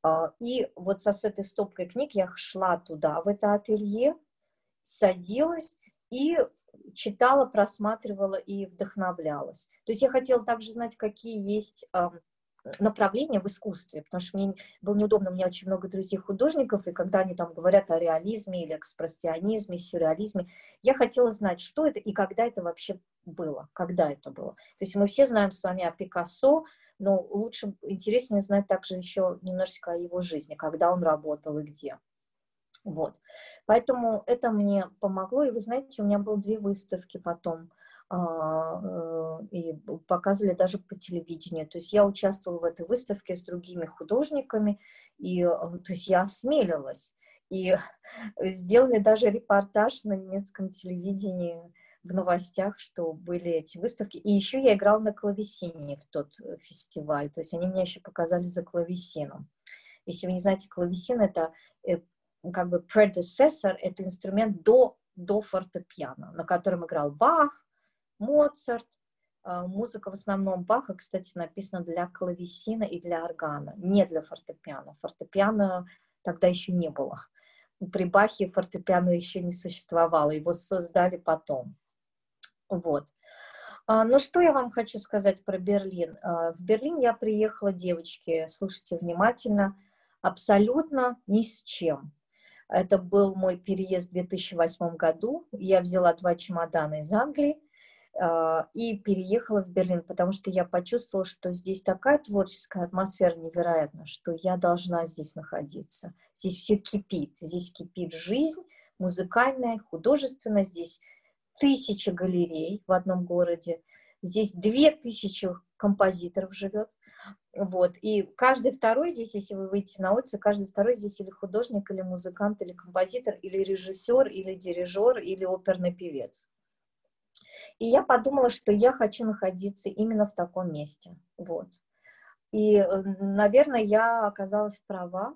S1: А, и вот со с этой стопкой книг я шла туда, в это ателье, садилась и читала, просматривала и вдохновлялась. То есть я хотела также знать, какие есть направления в искусстве, потому что мне было неудобно, у меня очень много друзей художников, и когда они там говорят о реализме или экспрессионизме, сюрреализме, я хотела знать, что это и когда это вообще было, когда это было. То есть мы все знаем с вами о Пикассо, но лучше, интереснее знать также еще немножечко о его жизни, когда он работал и где. Вот. Поэтому это мне помогло, и вы знаете, у меня было две выставки потом – и показывали даже по телевидению. То есть я участвовала в этой выставке с другими художниками, и э, то есть я осмелилась. И сделали даже репортаж на немецком телевидении в новостях, что были эти выставки. И еще я играла на клавесине в тот э, фестиваль. То есть они меня еще показали за клавесином. Если вы не знаете, клавесин — это как бы predecessor, это инструмент до, до фортепиано, на котором играл Бах, Моцарт. А, музыка в основном Баха, кстати, написана для клавесина и для органа, не для фортепиано. Фортепиано тогда еще не было. При Бахе фортепиано еще не существовало, его создали потом. Вот. А, ну, что я вам хочу сказать про Берлин? А, в Берлин я приехала, девочки, слушайте внимательно, абсолютно ни с чем. Это был мой переезд в 2008 году. Я взяла два чемодана из Англии, и переехала в Берлин, потому что я почувствовала, что здесь такая творческая атмосфера невероятная, что я должна здесь находиться. Здесь все кипит, здесь кипит жизнь музыкальная, художественная, здесь тысяча галерей в одном городе, здесь две тысячи композиторов живет, вот, и каждый второй здесь, если вы выйдете на улицу, каждый второй здесь или художник, или музыкант, или композитор, или режиссер, или дирижер, или оперный певец. И я подумала, что я хочу находиться именно в таком месте. Вот. И, э, наверное, я оказалась права,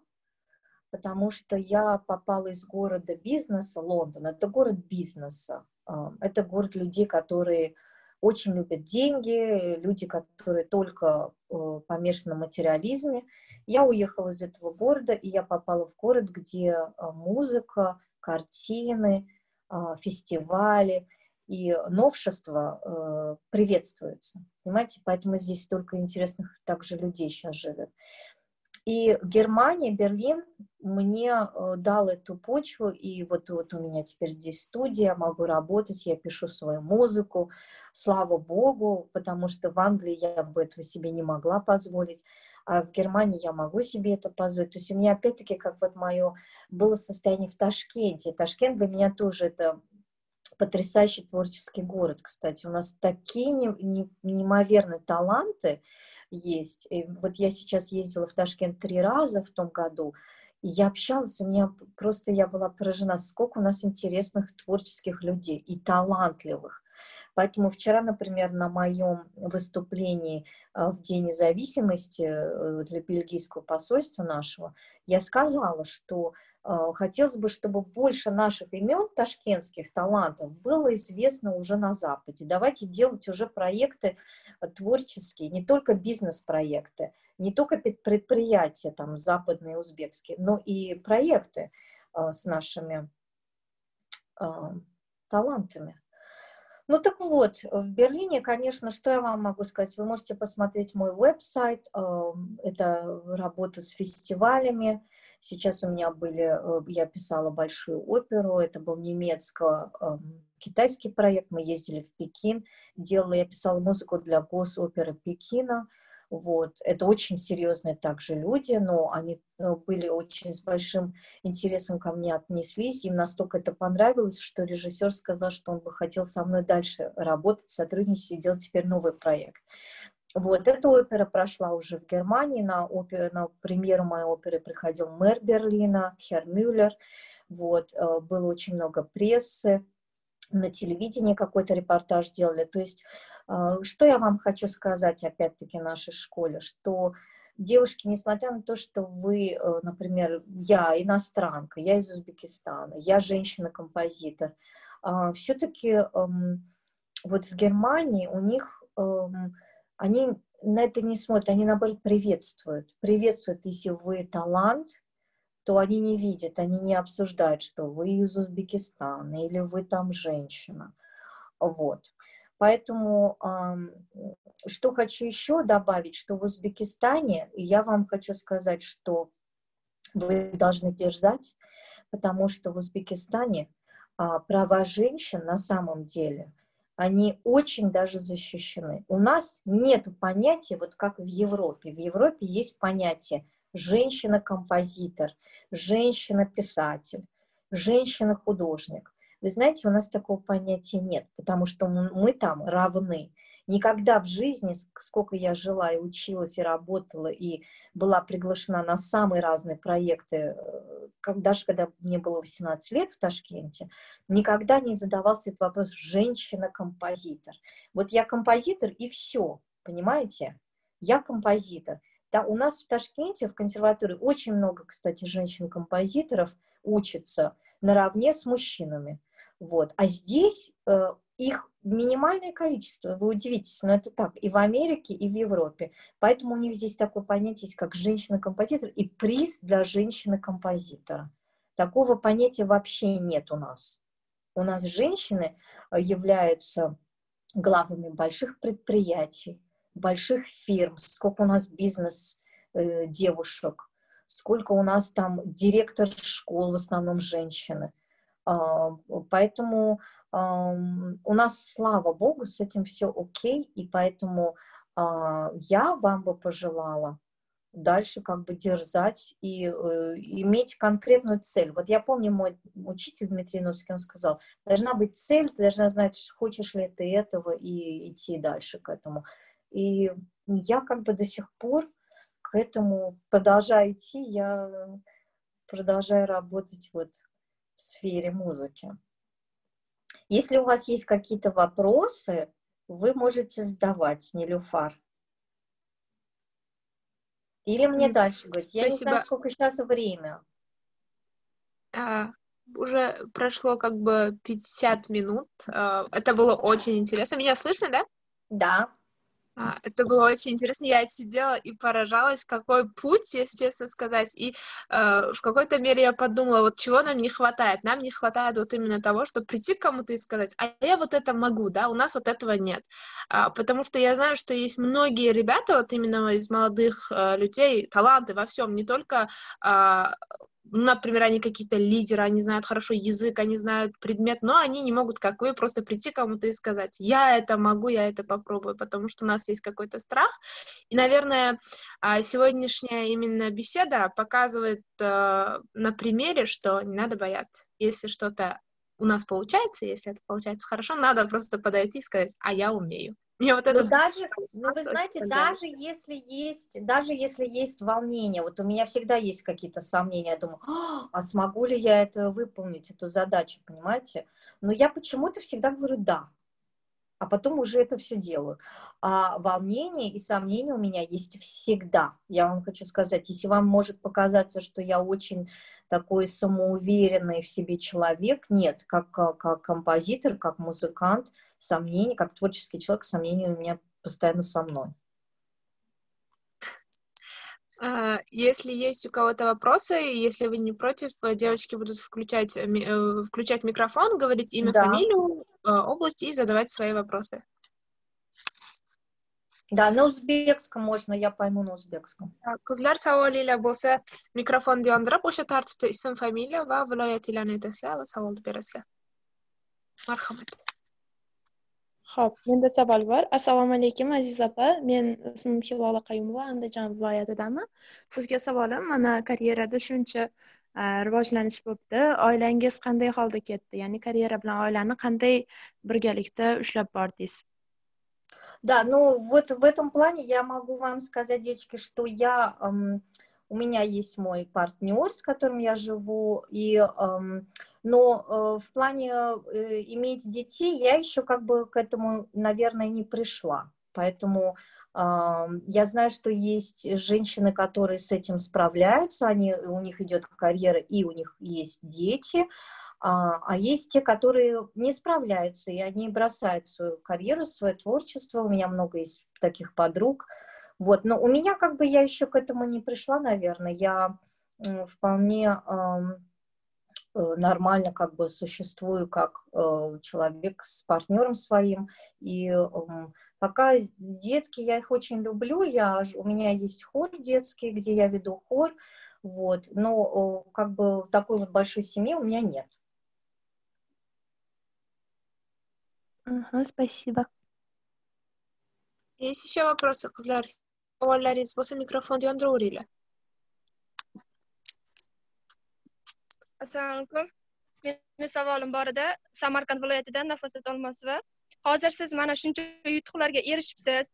S1: потому что я попала из города бизнеса, Лондон. Это город бизнеса. А, это город людей, которые очень любят деньги, люди, которые только э, помешаны на материализме. Я уехала из этого города, и я попала в город, где э, музыка, картины, а, фестивали – и новшества э, приветствуются. Понимаете, поэтому здесь столько интересных также людей сейчас живет. И Германия, Берлин мне э, дал эту почву, и вот, вот у меня теперь здесь студия, могу работать, я пишу свою музыку, слава богу, потому что в Англии я бы этого себе не могла позволить, а в Германии я могу себе это позволить. То есть у меня опять-таки, как вот мое было состояние в Ташкенте. Ташкент для меня тоже это потрясающий творческий город, кстати. У нас такие не, не, неимоверные таланты есть. И вот я сейчас ездила в Ташкент три раза в том году, и я общалась, у меня просто я была поражена, сколько у нас интересных творческих людей и талантливых. Поэтому вчера, например, на моем выступлении э, в День независимости э, для бельгийского посольства нашего, я сказала, что хотелось бы, чтобы больше наших имен ташкентских талантов было известно уже на Западе. Давайте делать уже проекты э, творческие, не только бизнес-проекты, не только предприятия там западные, узбекские, но и проекты а, с нашими талантами. Ну так вот, в Берлине, конечно, что я вам могу сказать? Вы можете посмотреть мой веб-сайт, это работа с фестивалями, Сейчас у меня были, э, я писала большую оперу, это был немецко-китайский проект, мы ездили в Пекин, делала, я писала музыку для госоперы Пекина, Вот. Это очень серьезные также люди, но они э, были очень с большим интересом ко мне отнеслись. Им настолько это понравилось, что режиссер сказал, что он бы хотел со мной дальше работать, сотрудничать и делать теперь новый проект. Вот, эта опера прошла уже в Германии, на, опер, на премьеру моей оперы приходил мэр Берлина, Хер Мюллер, вот, э, было очень много прессы, на телевидении какой-то репортаж делали. То есть, что я вам хочу сказать, опять-таки, нашей школе, что девушки, несмотря на то, что вы, э, например, я иностранка, я из Узбекистана, я женщина-композитор, а, все-таки эм, вот в Германии у них, эм, они на это не смотрят, они, наоборот, приветствуют. Приветствуют, если вы талант, то они не видят, они не обсуждают, что вы из Узбекистана или вы там женщина. Вот. Поэтому что хочу еще добавить, что в Узбекистане, я вам хочу сказать, что вы должны дерзать, потому что в Узбекистане а, права женщин на самом деле, они очень даже защищены. У нас нет понятия, вот как в Европе. В Европе есть понятие женщина-композитор, женщина-писатель, женщина-художник. Вы знаете, у нас такого понятия нет, потому что мы там равны. Никогда в жизни, сколько я жила и училась, и работала, и была приглашена на самые разные проекты, э, как, даже когда мне было 18 лет в Ташкенте, никогда не задавался этот вопрос «женщина-композитор». Вот я композитор и все, понимаете? Я композитор. Да, у нас в Ташкенте, в консерватории, очень много, кстати, женщин-композиторов учатся наравне с мужчинами. Вот. А здесь э, их минимальное количество, вы удивитесь, но это так и в Америке, и в Европе. Поэтому у них здесь такое понятие есть, как женщина-композитор и приз для женщины-композитора. Такого понятия вообще нет у нас. У нас женщины э, являются главами больших предприятий, больших фирм, сколько у нас бизнес э, девушек, сколько у нас там директор школ, в основном женщины. Э, поэтому э, у нас, слава богу, с этим все окей, и поэтому э, я вам бы пожелала дальше как бы дерзать и э, иметь конкретную цель. Вот я помню, мой учитель Дмитрий Новский, он сказал, должна быть цель, ты должна знать, хочешь ли ты этого, и идти дальше к этому. И я как бы до сих пор к этому продолжаю идти, я продолжаю работать вот в сфере музыки. Если у вас есть какие-то вопросы, вы можете задавать, Нелюфар. Или мне дальше говорить. Я Спасибо. не знаю, сколько сейчас время.
S2: А, уже прошло как бы 50 минут. А, это было очень интересно. Меня слышно, да?
S1: Да.
S2: А, это было очень интересно. Я сидела и поражалась, какой путь, если честно сказать. И э, в какой-то мере я подумала, вот чего нам не хватает. Нам не хватает вот именно того, чтобы прийти к кому-то и сказать, а я вот это могу, да, у нас вот этого нет. А, потому что я знаю, что есть многие ребята, вот именно из молодых э, людей, таланты во всем, не только э, например, они какие-то лидеры, они знают хорошо язык, они знают предмет, но они не могут, как вы, просто прийти кому-то и сказать, я это могу, я это попробую, потому что у нас есть какой-то страх. И, наверное, а, сегодняшняя именно беседа показывает э, на примере, что не надо бояться. Если что-то у нас получается, если это получается хорошо, надо просто подойти и сказать, а я умею.
S1: Мне вот это даже, ну вы знаете, даже если есть, даже если есть волнение, вот у меня всегда есть какие-то сомнения, я думаю, а, а смогу ли я это выполнить, эту задачу, понимаете? Но я почему-то всегда говорю да, а потом уже это все делаю. А волнение и сомнения у меня есть всегда. Я вам хочу сказать, если вам может показаться, что я очень такой самоуверенный в себе человек, нет, как, как композитор, как музыкант, сомнения, как творческий человек, сомнения у меня постоянно со мной.
S2: А, если есть у кого-то вопросы, если вы не против, девочки будут включать, э, включать микрофон, говорить имя, да. фамилию, а, область и задавать свои вопросы.
S1: Да, на узбекском можно, я пойму на узбекском.
S2: Кызлар сауалиля болса микрофон дияндырып o'sha tartibda ism familiya va viloyatlarni aytasizlar va savolni berasizlar marhamat
S3: Xo'p, menda savol bor. Assalomu alaykum, Aziz opa. Men ismim Hilola Qayumova, Andijon viloyatidaman. Sizga savolim, mana karyerada shuncha rivojlanish bo'libdi. Oilangiz qanday holda ketdi? Ya'ni karyera bilan oilani qanday birgalikda ushlab bordingiz?
S1: Да, ну вот в этом плане я могу вам сказать, девочки, что я, эм, у меня есть мой партнер, с которым я живу, и эм, но э, в плане э, иметь детей я еще как бы к этому, наверное, не пришла. Поэтому э, я знаю, что есть женщины, которые с этим справляются, они, у них идет карьера и у них есть дети, а, а есть те, которые не справляются, и они бросают свою карьеру, свое творчество. У меня много есть таких подруг. Вот. Но у меня как бы я еще к этому не пришла, наверное. Я вполне нормально как бы существую как э, человек с партнером своим. И э, пока детки, я их очень люблю, я, у меня есть хор детский, где я веду хор, вот, но э, как бы такой вот большой семьи у меня нет.
S3: Ага, спасибо.
S2: Есть еще вопросы, Кызлар? Сavollaringiz bo'lsa mikrofonni yondiravering.
S4: Assalomu alaykum meni savolim bor edi samarqand viloyatidan nafosat olmosova hozir siz mana shuncha yutuqlarga erishibsiz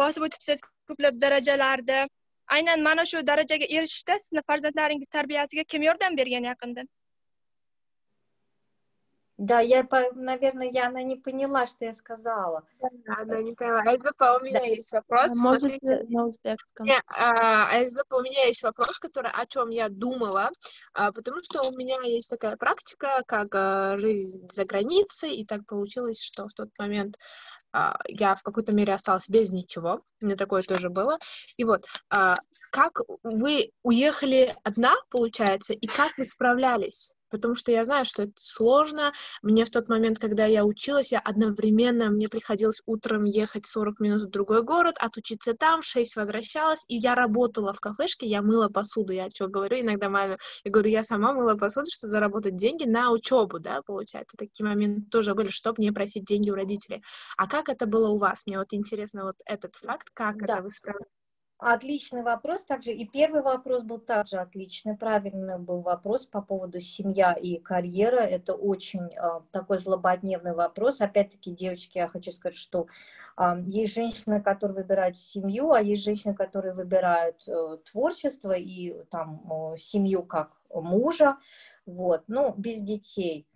S4: bosib o'tibsiz ko'plab darajalarni aynan mana shu darajaga erishishda sizni farzandlaringiz tarbiyasiga kim yordam bergan yaqindan
S1: Да, я, наверное, я, она не поняла, что я сказала.
S2: Она не поняла. Айзапа, у меня да. есть вопрос.
S3: Может, Смотрите. на узбекском. Не,
S2: а, Айзапа, у меня есть вопрос, который, о чем я думала, а, потому что у меня есть такая практика, как а, жизнь за границей, и так получилось, что в тот момент а, я в какой-то мере осталась без ничего. У меня такое тоже было. И вот, а, как вы уехали одна, получается, и как вы справлялись? Потому что я знаю, что это сложно. Мне в тот момент, когда я училась, я одновременно, мне приходилось утром ехать 40 минут в другой город, отучиться там, в 6 возвращалась, и я работала в кафешке, я мыла посуду, я что говорю иногда маме, я говорю, я сама мыла посуду, чтобы заработать деньги на учебу, да, получается. Такие моменты тоже были, чтобы не просить деньги у родителей. А как это было у вас? Мне вот интересно вот этот факт, как да. это вы справились?
S1: Отличный вопрос также. И первый вопрос был также отличный. Правильный был вопрос по поводу семья и карьера. Это очень э, такой злободневный вопрос. Опять-таки, девочки, я хочу сказать, что э, есть женщины, которые выбирают семью, а есть женщины, которые выбирают э, творчество и там э, семью как мужа. Вот, ну, без детей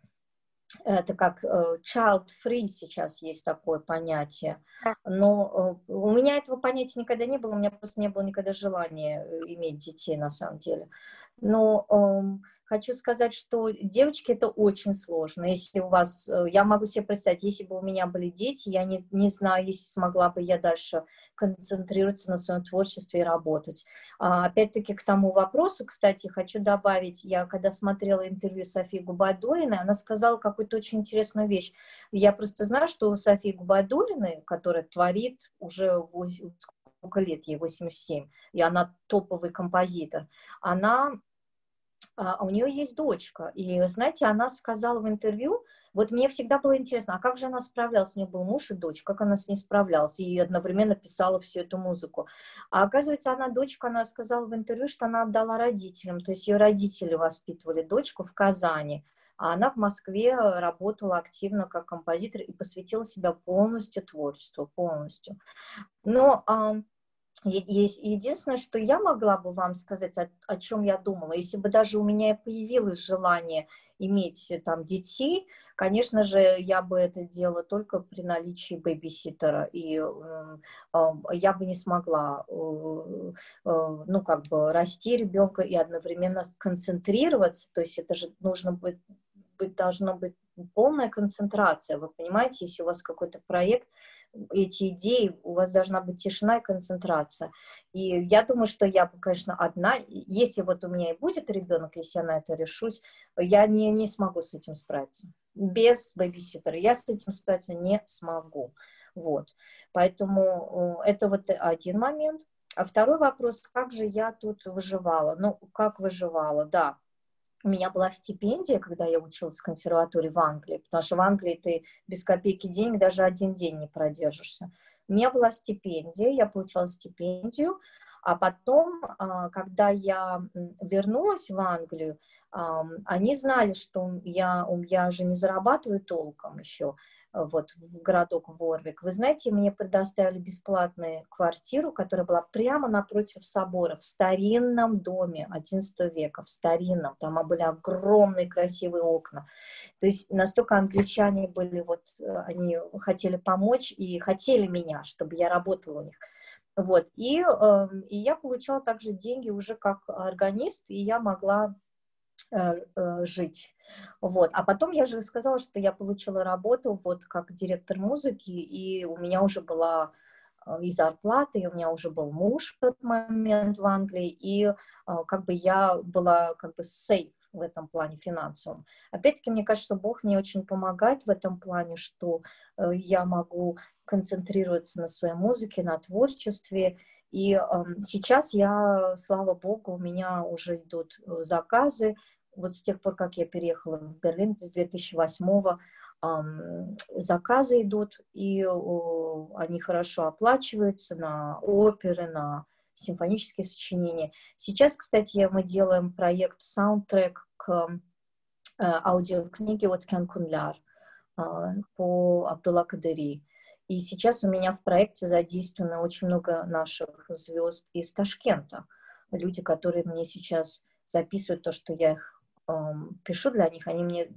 S1: это как э, child free сейчас есть такое понятие, но э, у меня этого понятия никогда не было, у меня просто не было никогда желания э, иметь детей на самом деле. Но эм, хочу сказать, что девочки это очень сложно. Если у вас, э, я могу себе представить, если бы у меня были дети, я не, не знаю, если смогла бы я дальше концентрироваться на своем творчестве и работать. А, опять-таки к тому вопросу, кстати, хочу добавить, я когда смотрела интервью Софии Губайдулиной, она сказала какую-то очень интересную вещь. Я просто знаю, что у Софии Губайдулиной, которая творит уже 8, сколько лет, ей 87, и она топовый композитор, она а, а у нее есть дочка. И, знаете, она сказала в интервью, вот мне всегда было интересно, а как же она справлялась? У нее был муж и дочь, как она с ней справлялась? И одновременно писала всю эту музыку. А оказывается, она дочка, она сказала в интервью, что она отдала родителям, то есть ее родители воспитывали дочку в Казани, а она в Москве работала активно как композитор и посвятила себя полностью творчеству, полностью. Но Единственное, что я могла бы вам сказать, о, о чем я думала, если бы даже у меня появилось желание иметь э, там детей, конечно же, я бы это делала только при наличии бэбиситера, и э, я бы не смогла, э, э, ну, как бы расти ребенка и одновременно концентрироваться, то есть это же нужно быть, быть должно быть полная концентрация, вы понимаете, если у вас какой-то проект, эти идеи, у вас должна быть тишина и концентрация. И я думаю, что я, конечно, одна, если вот у меня и будет ребенок, если я на это решусь, я не, не смогу с этим справиться. Без бэбиситера я с этим справиться не смогу. Вот. Поэтому это вот один момент. А второй вопрос, как же я тут выживала? Ну, как выживала, да. У меня была стипендия, когда я училась в консерватории в Англии, потому что в Англии ты без копейки денег даже один день не продержишься. У меня была стипендия, я получала стипендию, а потом, а, когда я вернулась в Англию, они знали, что я, я же не зарабатываю толком еще, вот, в городок Ворвик. Вы знаете, мне предоставили бесплатную квартиру, которая была прямо напротив собора, в старинном доме XI века, в старинном. Там были огромные красивые окна. То есть настолько англичане были, вот, они хотели помочь и хотели меня, чтобы я работала у них. Вот, и, э, и я получала также деньги уже как органист, и я могла Э, э, жить. Вот. А потом я же сказала, что я получила работу вот как директор музыки, и у меня уже была э, и зарплата, и у меня уже был муж в тот момент в Англии, и как бы я была как бы сейф в этом плане финансовом. Опять-таки, мне кажется, Бог мне очень помогает в этом плане, что я могу концентрироваться на своей музыке, на творчестве, и э, сейчас я, слава богу, у меня уже идут заказы, вот с тех пор, как я переехала в Берлин с 2008 заказы идут, и они хорошо оплачиваются на оперы, на симфонические сочинения. Сейчас, кстати, мы делаем проект саундтрек к э, аудиокниге от Кен Кунляр а, по Абдулла Кадыри. И сейчас у меня в проекте задействовано очень много наших звезд из Ташкента. Люди, которые мне сейчас записывают то, что я их пишу для них, они мне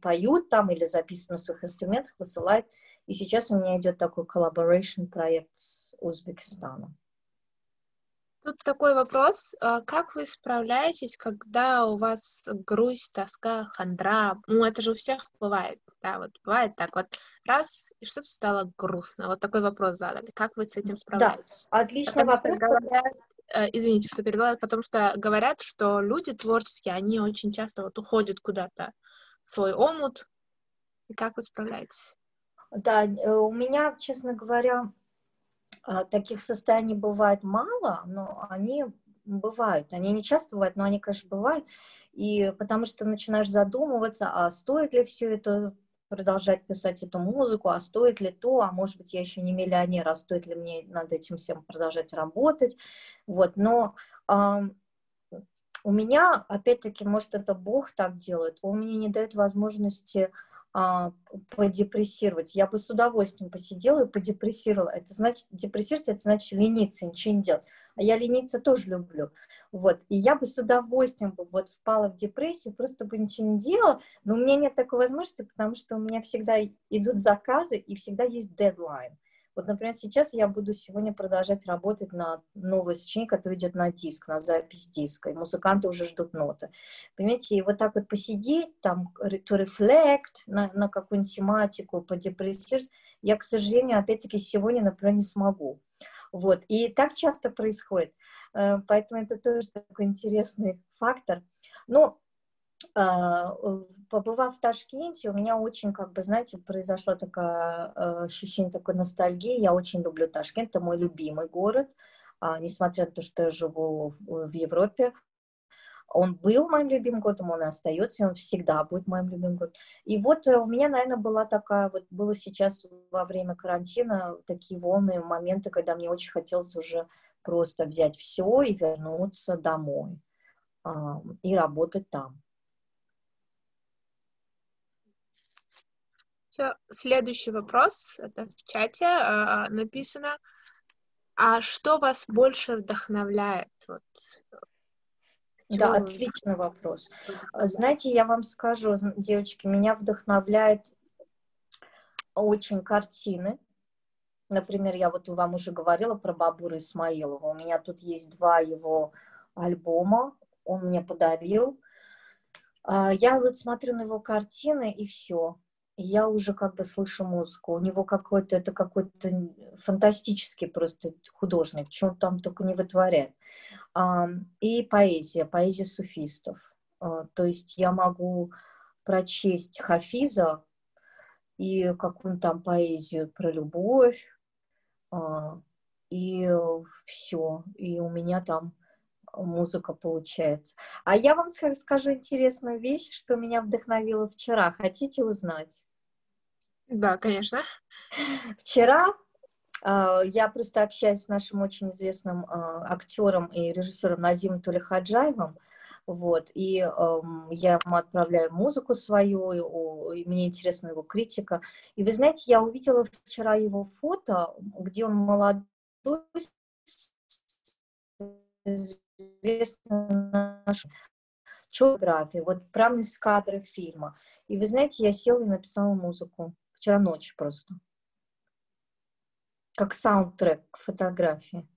S1: поют там или записывают на своих инструментах, высылают. И сейчас у меня идет такой collaboration проект с Узбекистаном.
S2: Тут такой вопрос. А как вы справляетесь, когда у вас грусть, тоска, хандра? Ну, это же у всех бывает, да, вот бывает так вот раз, и что-то стало грустно. Вот такой вопрос задали. Как вы с этим справляетесь?
S1: Да, отличный Потому вопрос.
S2: Говорят, Э, извините, что перебила, потому что говорят, что люди творческие, они очень часто вот уходят куда-то в свой омут. И как вы справляетесь?
S1: Да, э, у меня, честно говоря, таких состояний бывает мало, но они бывают. Они не часто бывают, но они, конечно, бывают. И потому что начинаешь задумываться, а стоит ли все это продолжать писать эту музыку, а стоит ли то, а может быть, я еще не миллионер, а стоит ли мне над этим всем продолжать работать, вот, но э, у меня, опять-таки, может, это Бог так делает, он мне не дает возможности а, подепрессировать. Я бы с удовольствием посидела и подепрессировала. Это значит, депрессировать, это значит лениться, ничего не делать. А я лениться тоже люблю. Вот. И я бы с удовольствием бы вот впала в депрессию, просто бы ничего не делала, но у меня нет такой возможности, потому что у меня всегда идут заказы и всегда есть дедлайн. Вот, например, сейчас я буду сегодня продолжать работать на новое сочинение, которое идет на диск, на запись диска, и музыканты уже ждут ноты. Понимаете, и вот так вот посидеть, там, to reflect на, на какую-нибудь тематику, подепрессировать, я, к сожалению, опять-таки сегодня, например, не смогу. Вот, и так часто происходит. Э, поэтому это тоже такой интересный фактор. Но а, побывав в Ташкенте, у меня очень, как бы, знаете, произошло такое э, ощущение такой ностальгии. Я очень люблю Ташкент, это мой любимый город, а, несмотря на то, что я живу в Европе. Он был моим любимым городом, он и остается, он всегда будет моим любимым городом. И вот э, у меня, наверное, была такая, вот было сейчас во время карантина такие волны, моменты, когда мне очень хотелось уже просто взять все и вернуться домой и работать там.
S2: Следующий вопрос, это в чате э, написано. А что вас больше вдохновляет? Вот,
S1: да, отличный вопрос. Знаете, я вам скажу, девочки, меня вдохновляет очень картины. Например, я вот вам уже говорила про Бабура Исмаилова. У меня тут есть два его альбома, он мне подарил. А, я вот смотрю на его картины, и все я уже как бы слышу музыку. У него какой-то, это какой-то фантастический просто художник, что он там только не вытворяет. И поэзия, поэзия суфистов. А, то есть я могу прочесть Хафиза и какую-нибудь там поэзию про любовь, а, и все. И у меня там музыка получается. А я вам скажу интересную вещь, что меня вдохновило вчера. Хотите узнать?
S2: Да, конечно.
S1: Вчера э, я просто общаюсь с нашим очень известным э, актером и режиссером Назимом Тулихаджаевым, вот, и э, я ему отправляю музыку свою, и, и мне интересна его критика. И вы знаете, я увидела вчера его фото, где он молодой, известно нашу фотографии, вот прямо из кадра фильма. И вы знаете, я села и написала музыку. Вчера ночью просто. Как саундтрек к фотографии.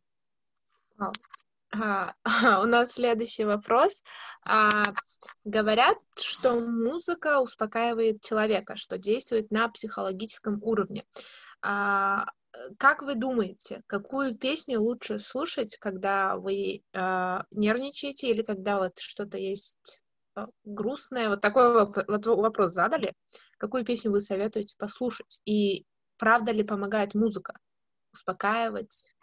S2: А, у нас следующий вопрос. А, говорят, что музыка успокаивает человека, что действует на психологическом уровне. А, как вы думаете, какую песню лучше слушать, когда вы нервничаете или когда вот что-то есть грустное? Вот такой вот вопрос задали. Какую песню вы советуете послушать? И правда ли помогает музыка успокаивать?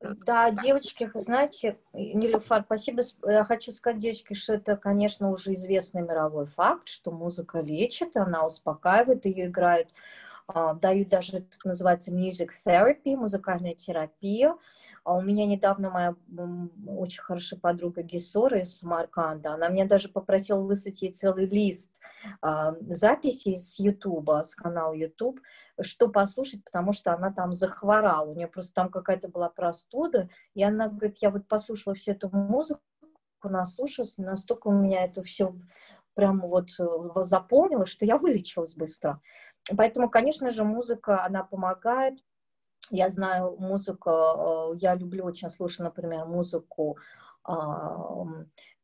S1: Да, девочки, знаете, Нилюфар, спасибо. Я хочу сказать, девочки, что это, конечно, уже известный мировой факт, что музыка лечит, она успокаивает, ее играет дают даже, так называется, music therapy, музыкальная терапия. А у меня недавно моя очень хорошая подруга Гессора из Самарканда, она меня даже попросила выслать ей целый лист а, записей с Ютуба, с канала YouTube, что послушать, потому что она там захворала. У нее просто там какая-то была простуда, и она говорит, я вот послушала всю эту музыку, наслушалась, настолько у меня это все прямо вот э, заполнилось, что я вылечилась быстро. Поэтому, конечно же, музыка, она помогает. Я знаю музыку, э, я люблю очень слушать, например, музыку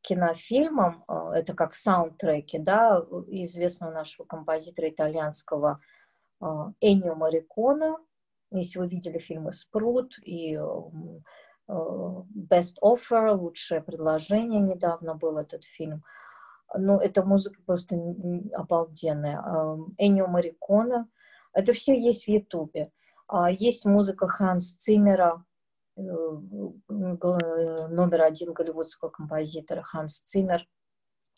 S1: кинофильмам, э, это как саундтреки, да, известного нашего композитора итальянского э, Эннио Марикона, если вы видели фильмы «Спрут» и «Best Offer», «Лучшее предложение», недавно был этот фильм – ну, эта музыка просто обалденная. Энио Марикона. Это все есть в Ютубе. А, есть музыка Ханс Циммера, э, номер один голливудского композитора Ханс Циммер.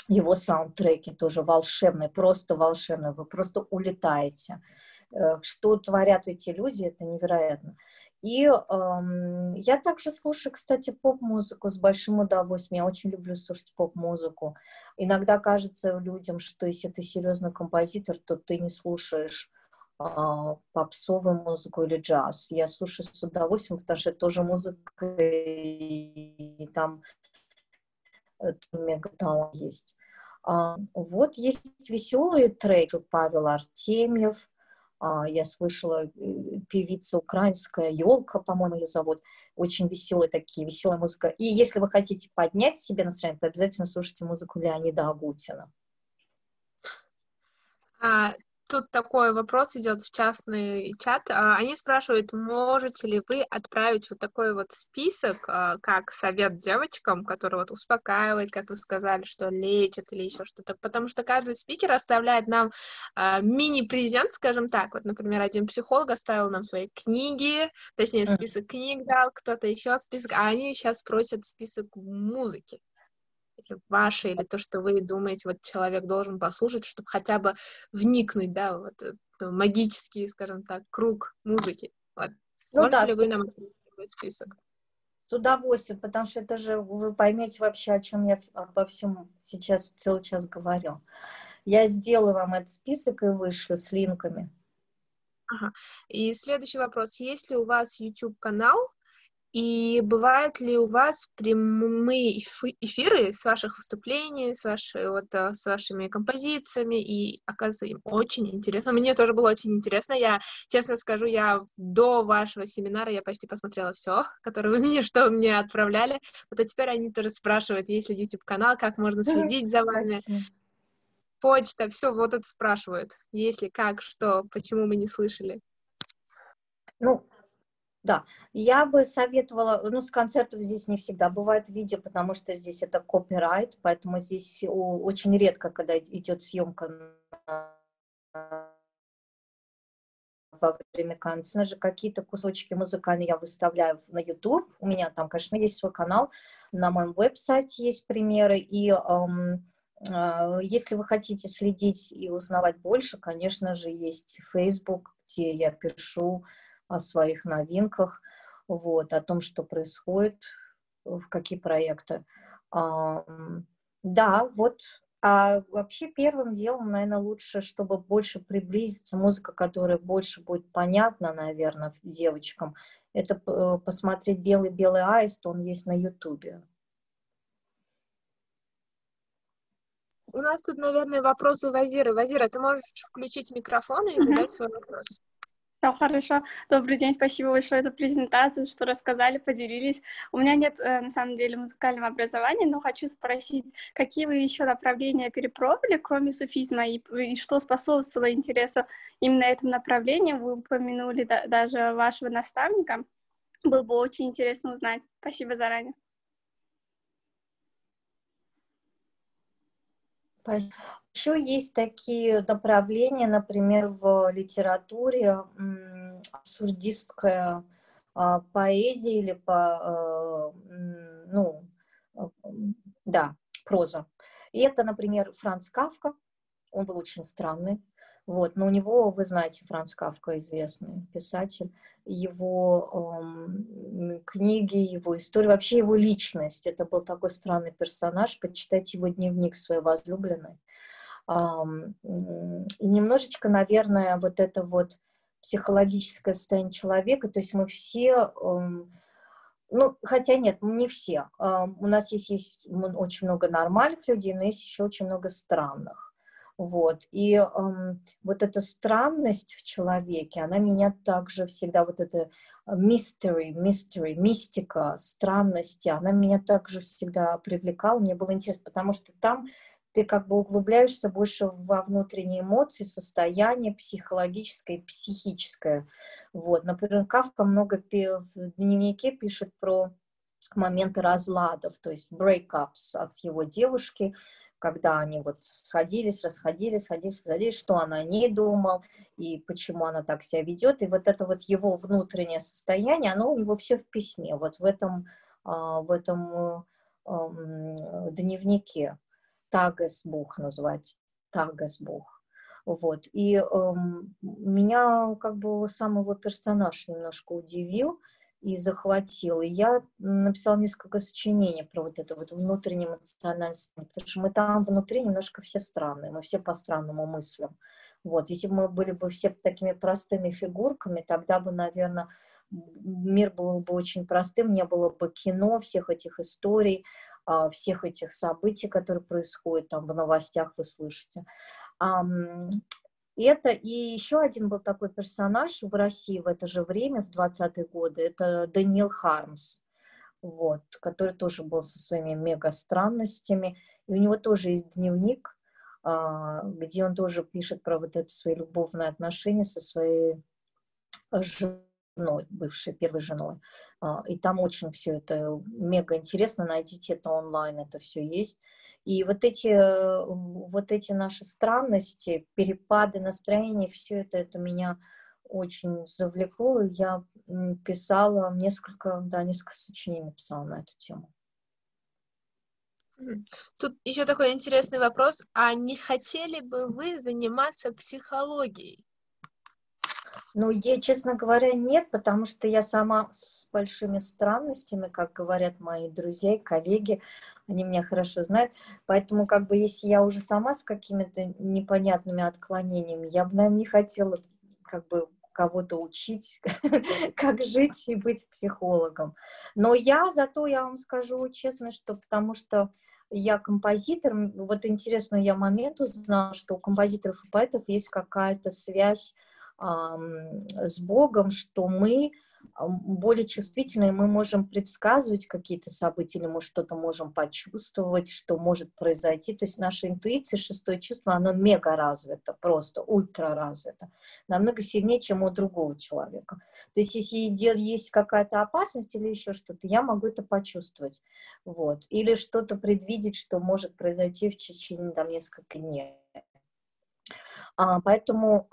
S1: Его саундтреки тоже волшебные, просто волшебные. Вы просто улетаете. Э, что творят эти люди, это невероятно. И эм, я также слушаю, кстати, поп-музыку с большим удовольствием. Я очень люблю слушать поп-музыку. Иногда кажется людям, что если ты серьезный композитор, то ты не слушаешь э, попсовую музыку или джаз. Я слушаю с удовольствием, потому что это тоже музыка, и там мега талант есть. А, вот есть веселые треки Павел Артемьев, я слышала, э, певица украинская, Елка, по-моему, ее зовут, очень веселые такие, веселая музыка. И если вы хотите поднять себе настроение, то обязательно слушайте музыку Леонида Агутина.
S2: А, тут такой вопрос идет в частный чат. А, они спрашивают, можете ли вы отправить вот такой вот список, а, как совет девочкам, который вот успокаивает, как вы сказали, что лечит или еще что-то, потому что каждый спикер оставляет нам а, мини-презент, скажем так. Вот, например, один психолог оставил нам свои книги, точнее, список книг дал, кто-то еще список, а они сейчас просят список музыки или ваше, или то, что вы думаете, вот человек должен послушать, чтобы хотя бы вникнуть, да, вот этот магический, скажем так, круг музыки. Вот. Ну, Можете да, ли вы нам открыть список?
S1: С удовольствием, потому что это же вы поймете вообще, о чем я обо всем сейчас целый час говорил. Я сделаю вам этот список и вышлю с линками.
S2: Ага. И следующий вопрос. Есть ли у вас YouTube-канал, и бывают ли у вас прямые эфиры с ваших выступлений, с, вашей, вот, э, с вашими композициями? И, оказывается, им очень интересно. Мне тоже было очень интересно. Я, честно скажу, я до вашего семинара я почти посмотрела все, которое вы мне, что вы мне отправляли. Вот а теперь они тоже спрашивают, есть ли YouTube-канал, как можно следить за вами. Почта, все вот это спрашивают. Есть ли, как, что, почему мы не слышали.
S1: Ну, да, я бы советовала, ну, с концертов здесь не всегда бывает видео, потому что здесь это копирайт, поэтому здесь очень редко, когда идет съемка во время концерта же какие-то кусочки музыкальные я выставляю на YouTube. У меня там, конечно, есть свой канал, на моем веб-сайте есть примеры. И эм, э, если вы хотите следить и узнавать больше, конечно же, есть Facebook, где я пишу о своих новинках, вот, о том, что происходит, в какие проекты. Эм, да, вот а вообще первым делом, наверное, лучше, чтобы больше приблизиться, музыка, которая больше будет понятна, наверное, девочкам, это э, посмотреть «Белый-белый аист», он есть на Ютубе.
S2: У нас тут, наверное, вопрос у Вазира. Вазира, ты можешь включить микрофон и задать свой вопрос?
S5: Все хорошо. Добрый день, спасибо большое за презентацию, что рассказали, поделились. У меня нет, э, на самом деле, музыкального образования, но хочу спросить, какие вы еще направления перепробовали, кроме суфизма, и, и что способствовало интересу именно этому направлению? Вы упомянули да, даже вашего наставника. Было бы очень интересно узнать. Спасибо заранее.
S1: Еще есть такие направления, например, в литературе абсурдистская а, поэзия или по, э, ну, да, проза. И это, например, Франц Кавка, он был очень странный, вот, но у него, вы знаете, Франц Кавка известный писатель, его э, книги, его история, вообще его личность. Это был такой странный персонаж. Почитайте его дневник своей возлюбленной. Э, и немножечко, наверное, вот это вот психологическое состояние человека, то есть мы все, ну, хотя нет, не все. У нас есть, есть очень много нормальных людей, но есть еще очень много странных. Вот. И эм, вот эта странность в человеке, она меня также всегда, вот эта mystery, mystery, мистика, странности, она меня также всегда привлекала, мне было интересно, потому что там ты как бы углубляешься больше во внутренние эмоции, состояние психологическое психическое. Вот. Например, Кавка много в дневнике пишет про моменты разладов, то есть breakups от его девушки, когда они вот сходились, расходились, сходились, сходились, что она о ней думал и почему она так себя ведет. И вот это вот его внутреннее состояние, оно у него все в письме, вот в этом, а, в этом дневнике. Тагесбух называется, Тагесбух. Вот. И эм, меня как бы сам его персонаж немножко удивил, и захватил. И я написала несколько сочинений про вот это вот внутреннее эмоциональное потому что мы там внутри немножко все странные, мы все по-странному мыслим. Вот, если бы мы были бы все такими простыми фигурками, тогда бы, наверное, мир был бы очень простым, не было бы кино, всех этих историй, всех этих событий, которые происходят там в новостях, вы слышите. Это и еще один был такой персонаж в России в это же время, в 20-е годы, это Даниил Хармс, вот, который тоже был со своими мега странностями. И у него тоже есть дневник, а, где он тоже пишет про вот это свои любовные отношения со своей женой, бывшей первой женой. А, и там очень все это мега интересно, найдите это онлайн, это все есть. И вот эти, э, вот эти наши странности, перепады настроения, все это, это меня очень завлекло. Я писала несколько, да, несколько сочинений написала на эту тему.
S2: Тут еще такой интересный вопрос. А не хотели бы вы заниматься психологией?
S1: Ну, я, честно говоря, нет, потому что я сама с большими странностями, как говорят мои друзья и коллеги, они меня хорошо знают. Поэтому, как бы, если я уже сама с какими-то непонятными отклонениями, я бы, наверное, не хотела, как бы, кого-то учить, как жить и быть психологом. Но я, зато я вам скажу честно, что потому что я композитор, вот интересный я момент узнала, что у композиторов и поэтов есть какая-то связь с Богом, что мы более чувствительны, мы можем предсказывать какие-то события, или мы что-то можем почувствовать, что может произойти. То есть наша интуиция, шестое чувство, оно мега развито, просто ультра развито, намного сильнее, чем у другого человека. То есть если есть какая-то опасность или еще что-то, я могу это почувствовать. Вот. Или что-то предвидеть, что может произойти в течение там, нескольких дней. А, поэтому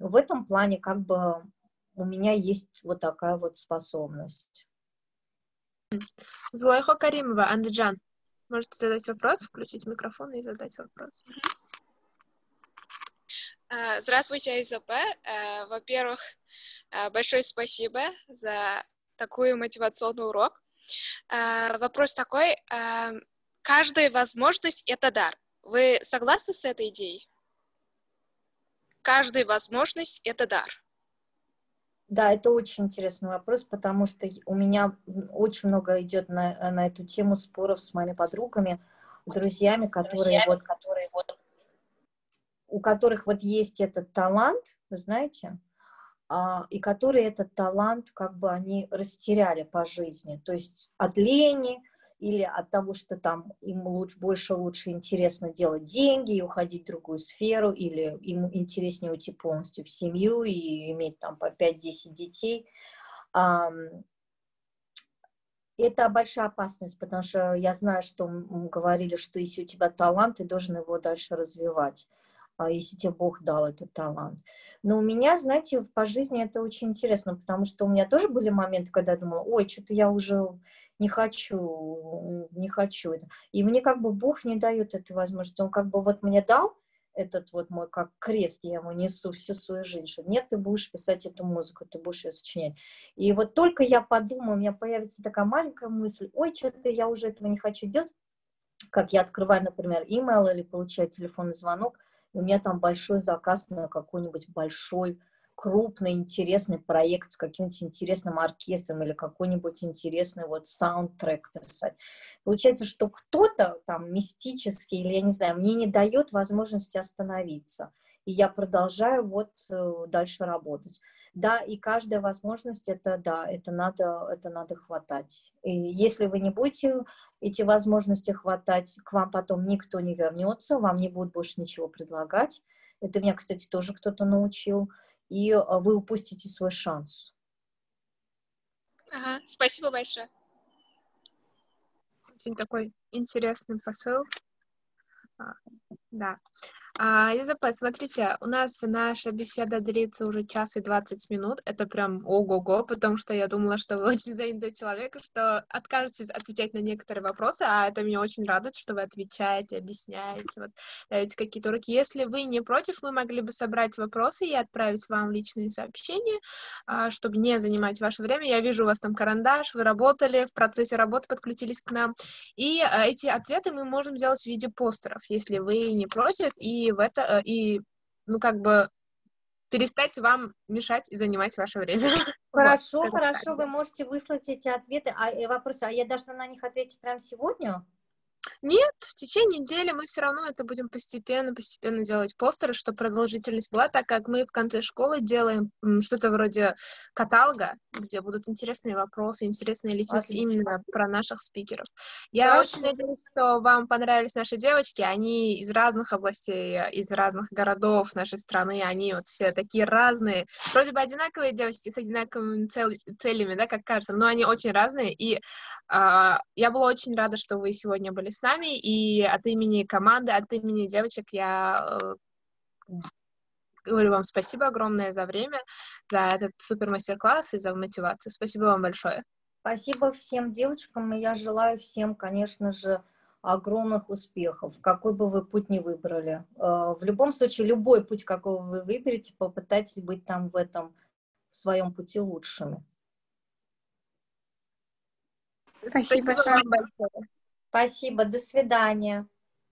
S1: в этом плане как бы у меня есть вот такая вот способность.
S2: Зулайха Каримова, Андыджан. Можете задать вопрос, включить микрофон и задать вопрос.
S6: А, здравствуйте, ИЗП. А, во-первых, а, большое спасибо за такой мотивационный урок. Вопрос такой. Каждая возможность — это дар. Вы согласны с этой идеей? Каждая возможность — это дар.
S1: Да, это очень интересный вопрос, потому что у меня очень много идет на, на эту тему споров с моими подругами, друзьями, которые, друзьями вот, которые вот, у которых вот есть этот талант, вы знаете, а, и которые этот талант как бы они растеряли по жизни, то есть от лени, или от того, что там им лучше, больше лучше интересно делать деньги и уходить в другую сферу, или им интереснее уйти полностью в семью и иметь там по 5-10 детей. Это большая опасность, потому что я знаю, что говорили, что если у тебя талант, ты должен его дальше развивать, а если тебе Бог дал этот талант. Но у меня, знаете, по жизни это очень интересно, потому что у меня тоже были моменты, когда я думала, ой, что-то я уже не хочу, не хочу это. И мне как бы Бог не дает этой возможности. Он как бы вот мне дал этот вот мой как крест, я ему несу всю свою жизнь, что нет, ты будешь писать эту музыку, ты будешь ее сочинять. И вот только я подумаю, у меня появится такая маленькая мысль, ой, что-то я уже этого не хочу делать, как я открываю, например, email или получаю телефонный звонок, и у меня там большой заказ на какой-нибудь большой крупный, интересный проект с каким-нибудь интересным оркестром или какой-нибудь интересный вот саундтрек писать. Получается, что кто-то там мистический или, я не знаю, мне не дает возможности остановиться. И я продолжаю вот э, дальше работать. Да, и каждая возможность, это да, это надо, это надо хватать. И если вы не будете эти возможности хватать, к вам потом никто не вернется, вам не будут больше ничего предлагать. Это меня, кстати, тоже кто-то научил и а, вы упустите свой шанс.
S6: Ага, спасибо большое.
S2: Очень такой интересный посыл. А, да. А, смотрите, у нас наша беседа длится уже час и двадцать минут. Это прям ого-го, потому что я думала, что вы очень занятой человек, что откажетесь отвечать на некоторые вопросы, а это меня очень радует, что вы отвечаете, объясняете, вот, даете какие-то уроки. Если вы не против, мы могли бы собрать вопросы и отправить вам личные сообщения, а, чтобы не занимать ваше время. Я вижу у вас там карандаш, вы работали, в процессе работы подключились к нам. И а, эти ответы мы можем сделать в виде постеров, если вы не против, и в это, э, и, ну, как бы перестать вам мешать и занимать ваше время.
S1: Хорошо, вот, хорошо, так. вы можете выслать эти ответы. А и вопрос, а я должна на них ответить прямо сегодня?
S2: Нет, в течение недели мы все равно это будем постепенно, постепенно делать постеры, чтобы продолжительность была, так как мы в конце школы делаем что-то вроде каталога, где будут интересные вопросы, интересные личности Отлично. именно про наших спикеров. Я Хорошо. очень надеюсь, что вам понравились наши девочки. Они из разных областей, из разных городов нашей страны, они вот все такие разные. Вроде бы одинаковые девочки с одинаковыми цел целями, да, как кажется, но они очень разные. И э, я была очень рада, что вы сегодня были с нами, и от имени команды, от имени девочек я э, говорю вам спасибо огромное за время, за этот супер мастер-класс и за мотивацию. Спасибо вам большое.
S1: Спасибо всем девочкам, и я желаю всем, конечно же, огромных успехов, какой бы вы путь ни выбрали. Э, в любом случае, любой путь, какой вы выберете, попытайтесь быть там в этом, в своем пути лучшими.
S2: Спасибо, Спасибо вам большое.
S1: Спасибо, до свидания.